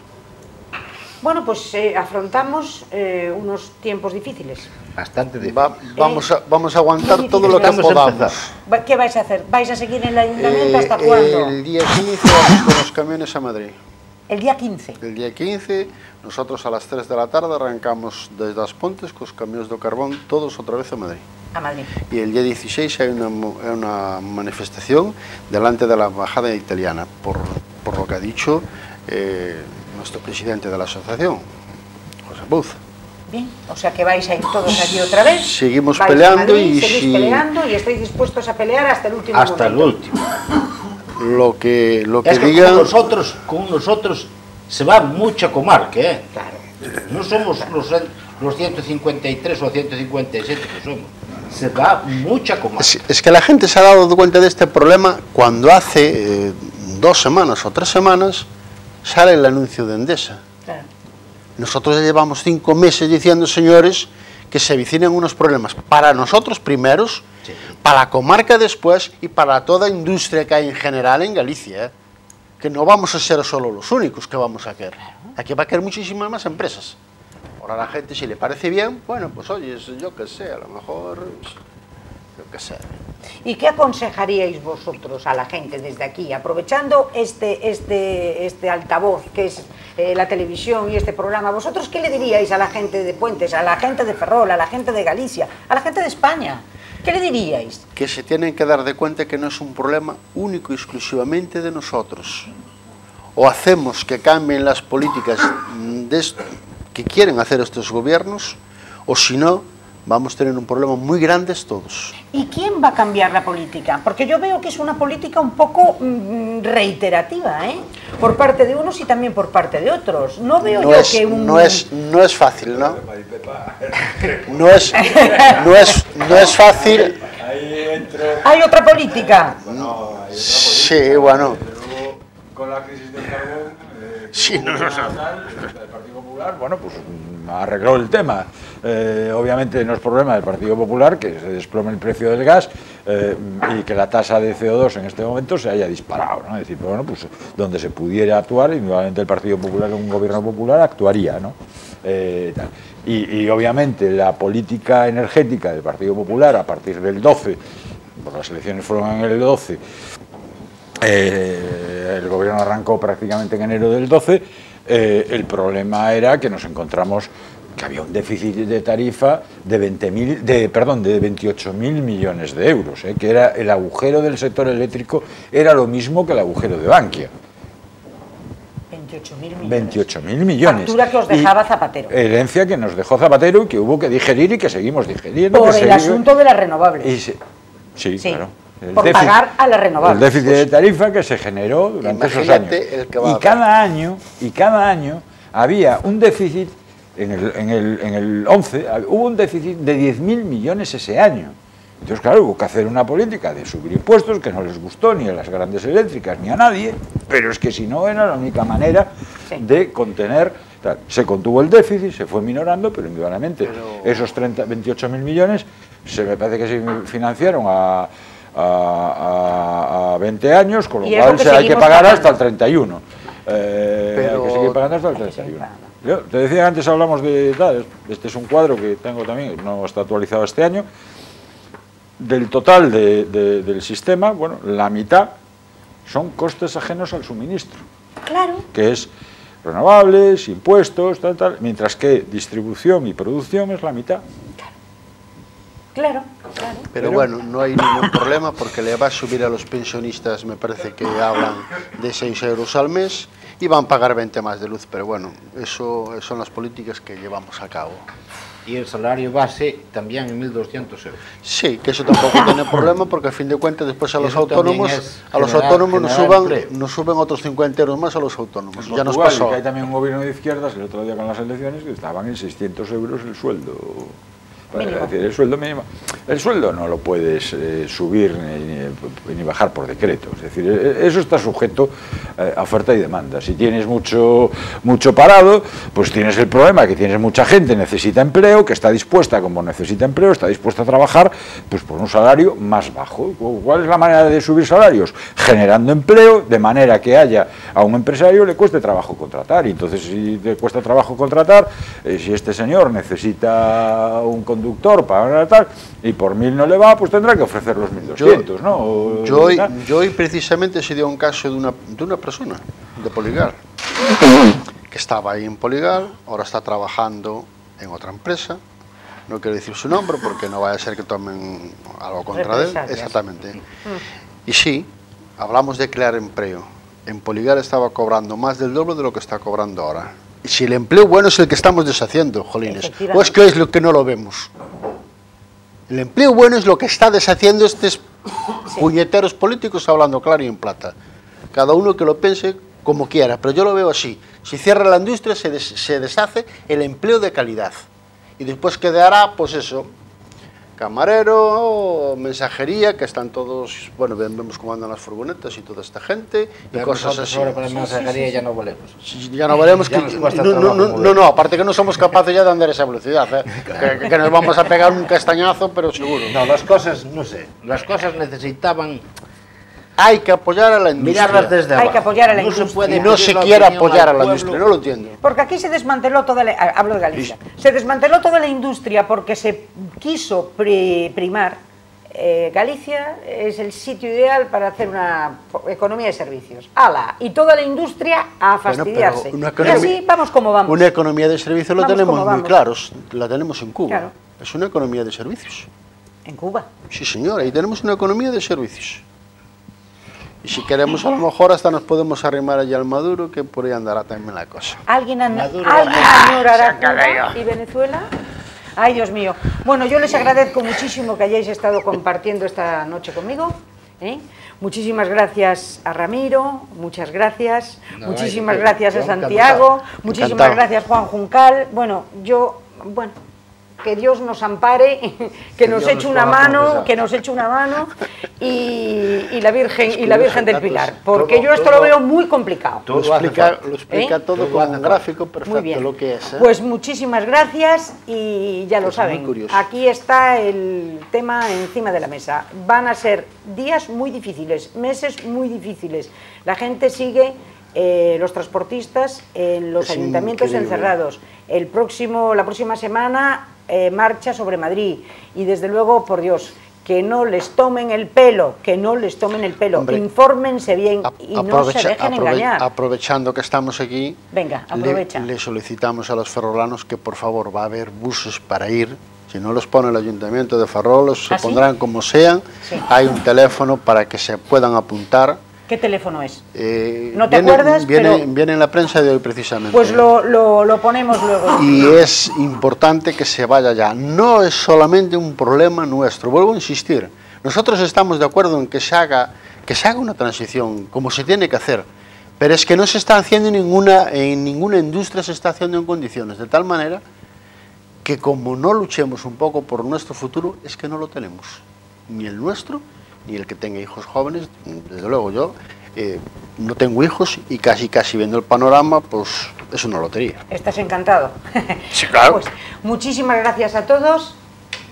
Bueno, pues eh, afrontamos eh, unos tiempos difíciles. Bastante difícil. Va- vamos, a, vamos a aguantar todo lo que podamos. ¿Qué vais a hacer? ¿Vais a seguir en el ayuntamiento Eh, hasta cuándo? El día 15 vamos con los camiones a Madrid. El día 15. El día 15, nosotros a las 3 de la tarde arrancamos desde As Pontes con los camiones de carbón todos otra vez a Madrid. A Madrid. Y el día 16 hay una, una manifestación delante de la embajada italiana, por, por lo que ha dicho eh, nuestro presidente de la asociación, José Buz. Bien, o sea que vais a ir todos allí otra vez. Seguimos Vais peleando Madrid, y seguís si- peleando y estáis dispuestos a pelear hasta el último Hasta el último. Lo que, lo que Es que diga... con nosotros, con nosotros se va mucha comarca, ¿eh? Claro. No somos los, los 153 o 157 que somos. Se va mucha comarca. Es, es que la gente se ha dado cuenta de este problema cuando hace eh, dos semanas o tres semanas sale el anuncio de Endesa. Nosotros ya llevamos cinco meses diciendo, señores, que se avecinan unos problemas para nosotros primeros, Sí. para la comarca después y para toda industria que hay en general en Galicia. ¿eh? Que no vamos a ser solo los únicos que vamos a querer. Aquí va a querer muchísimas más empresas. Ahora a la gente, si le parece bien, bueno, pues oye, yo qué sé, a lo mejor, yo qué sé. ¿Y qué aconsejaríais vosotros a la gente desde aquí, aprovechando este, este, este altavoz que es eh, la televisión y este programa? ¿Vosotros qué le diríais a la gente de Puentes, a la gente de Ferrol, a la gente de Galicia, a la gente de España? ¿Qué le diríais? que se tienen que dar de cuenta que no es un problema único y exclusivamente de nosotros. O hacemos que cambien las políticas de que quieren hacer estos gobiernos, o si no, vamos a tener un problema muy grande todos. ¿Y quién va a cambiar la política? Porque yo veo que es una política un poco mm, reiterativa, ¿eh? Por parte de unos y también por parte de otros. No veo No yo es, que un... no es, no es fácil, ¿no? No es, no es, no es fácil. Ahí entro. Hay otra política. No, hay otra Sí, bueno. Pero con la crisis del carbón, eh, Sí, no, no, no. Bueno, pues arregló el tema. Eh, obviamente no es problema del Partido Popular que se desplome el precio del gas eh, y que la tasa de CO2 en este momento se haya disparado. ¿no? Es decir, bueno, pues donde se pudiera actuar, indudablemente el Partido Popular, un gobierno popular, actuaría. ¿no? Eh, y, obviamente la política energética del Partido Popular a partir del 12, porque las elecciones fueron en el 12, eh, el gobierno arrancó prácticamente en enero del 12. Eh, el problema era que nos encontramos que había un déficit de tarifa de 20.000 de perdón de 28.000 millones de euros, eh, que era el agujero del sector eléctrico era lo mismo que el agujero de Bankia. 28.000 millones. 28.000 millones. Factura que os Y dejaba Zapatero. Herencia que nos dejó Zapatero y que hubo que digerir y que seguimos digiriendo. Por el asunto de las renovables. y se- sí, Sí, claro. Por pagar a las renovables. El déficit de tarifa que se generó durante esos años. Imagínate el que va a y cada año, y cada año había un déficit, en el, en el, en el 11, hab- hubo un déficit de 10.000 millones ese año. Entonces, claro, hubo que hacer una política de subir impuestos que no les gustó ni a las grandes eléctricas ni a nadie, pero es que si no era la única manera Sí. de contener. tal. Se contuvo el déficit, se fue minorando, pero indudablemente Pero- esos 30, 28 mil millones se me parece que se financiaron a, a, a- a 20 años, con lo cual que hay que pagar pagando. hasta el 31. Eh, Pero- Hay que seguir pagando hasta el Hay que seguir 31. pagando. Yo te decía antes hablamos de tal, este es un cuadro que tengo también, no está actualizado este año. Del total de- de- del sistema, bueno, la mitad son costes ajenos al suministro Claro. que es renovables, impuestos, tal, tal, mientras que distribución y producción es la mitad. Claro, claro. Pero, Pero- bueno, no hay ningún problema porque le va a subir a los pensionistas, me parece que hablan de 6 euros al mes y van a pagar 20 más de luz. Pero bueno, eso son las políticas que llevamos a cabo. Y el salario base también en 1.200 euros. Sí, que eso tampoco tiene problema porque a fin de cuentas después a los autónomos, a los autónomos nos suban, nos suben otros 50 euros más a los autónomos. En Ya nos pasó. que hay también un gobierno de izquierdas, el otro día con las elecciones, que estaban en 600 euros el sueldo. Mínimo. Es decir, el sueldo mínimo. El sueldo no lo puedes eh, subir ni, bajar por decreto. Es decir, eh, eso está sujeto eh, a oferta y demanda. Si tienes mucho, mucho parado, pues tienes el problema que tienes mucha gente, necesita empleo, que está dispuesta, como necesita empleo, está dispuesta a trabajar, pues por un salario más bajo. ¿Cuál es la manera de subir salarios? Generando empleo, de manera que haya a un empresario le cueste trabajo contratar. Y entonces, si le cuesta trabajo contratar, eh, si este señor necesita un conductor para tal, y por mil no le va, pues tendrá que ofrecer los 1.200, ¿no? O- Yo hoy, yo hoy precisamente se dio un caso de una, de una persona de Poligal que estaba ahí en Poligal, ahora está trabajando en otra empresa. No quiero decir su nombre porque no vaya a ser que tomen algo contra él. Exactamente. Y sí, hablamos de crear empleo. En Poligal estaba cobrando más del doble de lo que está cobrando ahora. Y si el empleo bueno es el que estamos deshaciendo, jolines, Efectivamente. pues que es lo que no lo vemos. El empleo bueno es lo que está deshaciendo estos puñeteros políticos hablando claro y en plata. Cada uno que lo piense como quiera, pero yo lo veo así. Si cierra la industria se, des- se deshace el empleo de calidad. Y después quedará, pues eso, camarero, mensajería, que están todos, bueno, vemos cómo andan las furgonetas y toda esta gente, y Pero cosas así. ahora para mensajería ya no volvemos. Ya no veremos Ya que... nos cuesta no, no, no, no, no, aparte que no somos capaces ya de andar esa velocidad, ¿eh? que, que nos vamos a pegar un castañazo, pero seguro. No, las cosas, no sé, las cosas necesitaban Hay que apoyar a la industria. mirarlas desde Hay abajo. que apoyar a la no industria. Se puede y no se la quiere apoyar a la industria, no lo entiendo. Porque aquí se desmanteló toda la, ah, hablo de Galicia, se desmanteló toda la industria porque se quiso pri- primar. eh, Galicia es el sitio ideal para hacer una economía de servicios. ¡Hala! Y toda la industria a Bueno, fastidiarse. y economía- así vamos como vamos. Una economía de servicios lo Vamos tenemos muy claros, la tenemos en Cuba. Claro. Es una economía de servicios. En Cuba. Sí, señor, ahí tenemos una economía de servicios. Y si queremos, a lo mejor hasta nos podemos arrimar allá al Maduro, que por ahí andará también la cosa. ¿Alguien, an- Maduro. ¿alguien añorará Cuba y Venezuela? Ay, Dios mío. Bueno, yo les agradezco muchísimo que hayáis estado compartiendo esta noche conmigo. ¿eh? Muchísimas gracias a Ramiro, muchas gracias. No, muchísimas ay, gracias a Santiago, encantado. muchísimas Encantado. gracias Juan Juncal. Bueno, yo, bueno, que Dios nos ampare, que nos eche una mano, que nos eche una mano y, y la Virgen y la Virgen del Pilar, porque todo- yo esto todo- lo veo muy complicado. Lo explica, falta. lo explica ¿Eh? todo Todo con un gráfico perfecto Muy bien. lo que es. ¿eh? Pues muchísimas gracias y ya lo Pues saben. Aquí está el tema encima de la mesa. Van a ser días muy difíciles, meses muy difíciles. La gente sigue, eh, los transportistas en los Es ayuntamientos increíble. encerrados. El próximo, la próxima semana eh, marcha sobre Madrid y desde luego, por Dios. Que no les tomen el pelo, que no les tomen el pelo, Hombre, infórmense bien A- y no se dejen engañar. Aprovechando que estamos aquí, Venga, le- aprovecha. Le, solicitamos a los ferrolanos que por favor va a haber buses para ir. Si no los pone el ayuntamiento de Ferrolos, se ¿Ah, sí? pondrán como sean. Sí. Hay un teléfono para que se puedan apuntar. ¿Qué teléfono es? Eh, No te viene, acuerdas, Viene, pero- viene en la prensa de hoy precisamente. Pues lo, lo, lo ponemos luego. Y es importante que se vaya ya. No es solamente un problema nuestro. Vuelvo a insistir. Nosotros estamos de acuerdo en que se haga, que se haga una transición como se tiene que hacer. Pero es que no se está haciendo en ninguna, en ninguna industria, se está haciendo en condiciones. De tal manera que como no luchemos un poco por nuestro futuro, es que no lo tenemos. Ni el nuestro, ni el que tenga hijos jóvenes. Desde luego yo eh, no tengo hijos y casi casi viendo el panorama, pues es una lotería. Estás encantado. Sí, claro. Pues muchísimas gracias a todos.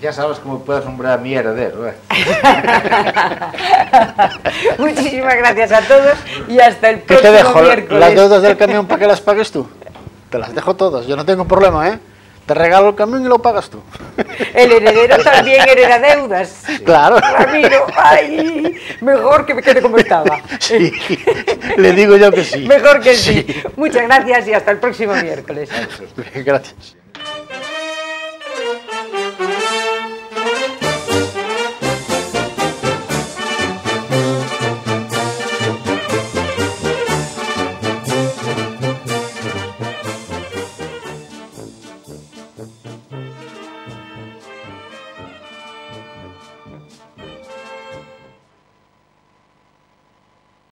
Ya sabes cómo puedes nombrar a mi heredero. ¿eh? muchísimas gracias a todos y hasta el ¿Qué próximo te dejo? miércoles. ¿Las deudas del camión para que las pagues tú? Te las dejo todas, yo no tengo problema, ¿eh? Te regalo el camión y lo pagas tú. El heredero también hereda deudas. Claro. Ramiro, ay, mejor que me quede como estaba. Sí, le digo yo que sí. Mejor que sí. Muchas gracias y hasta el próximo miércoles. Gracias.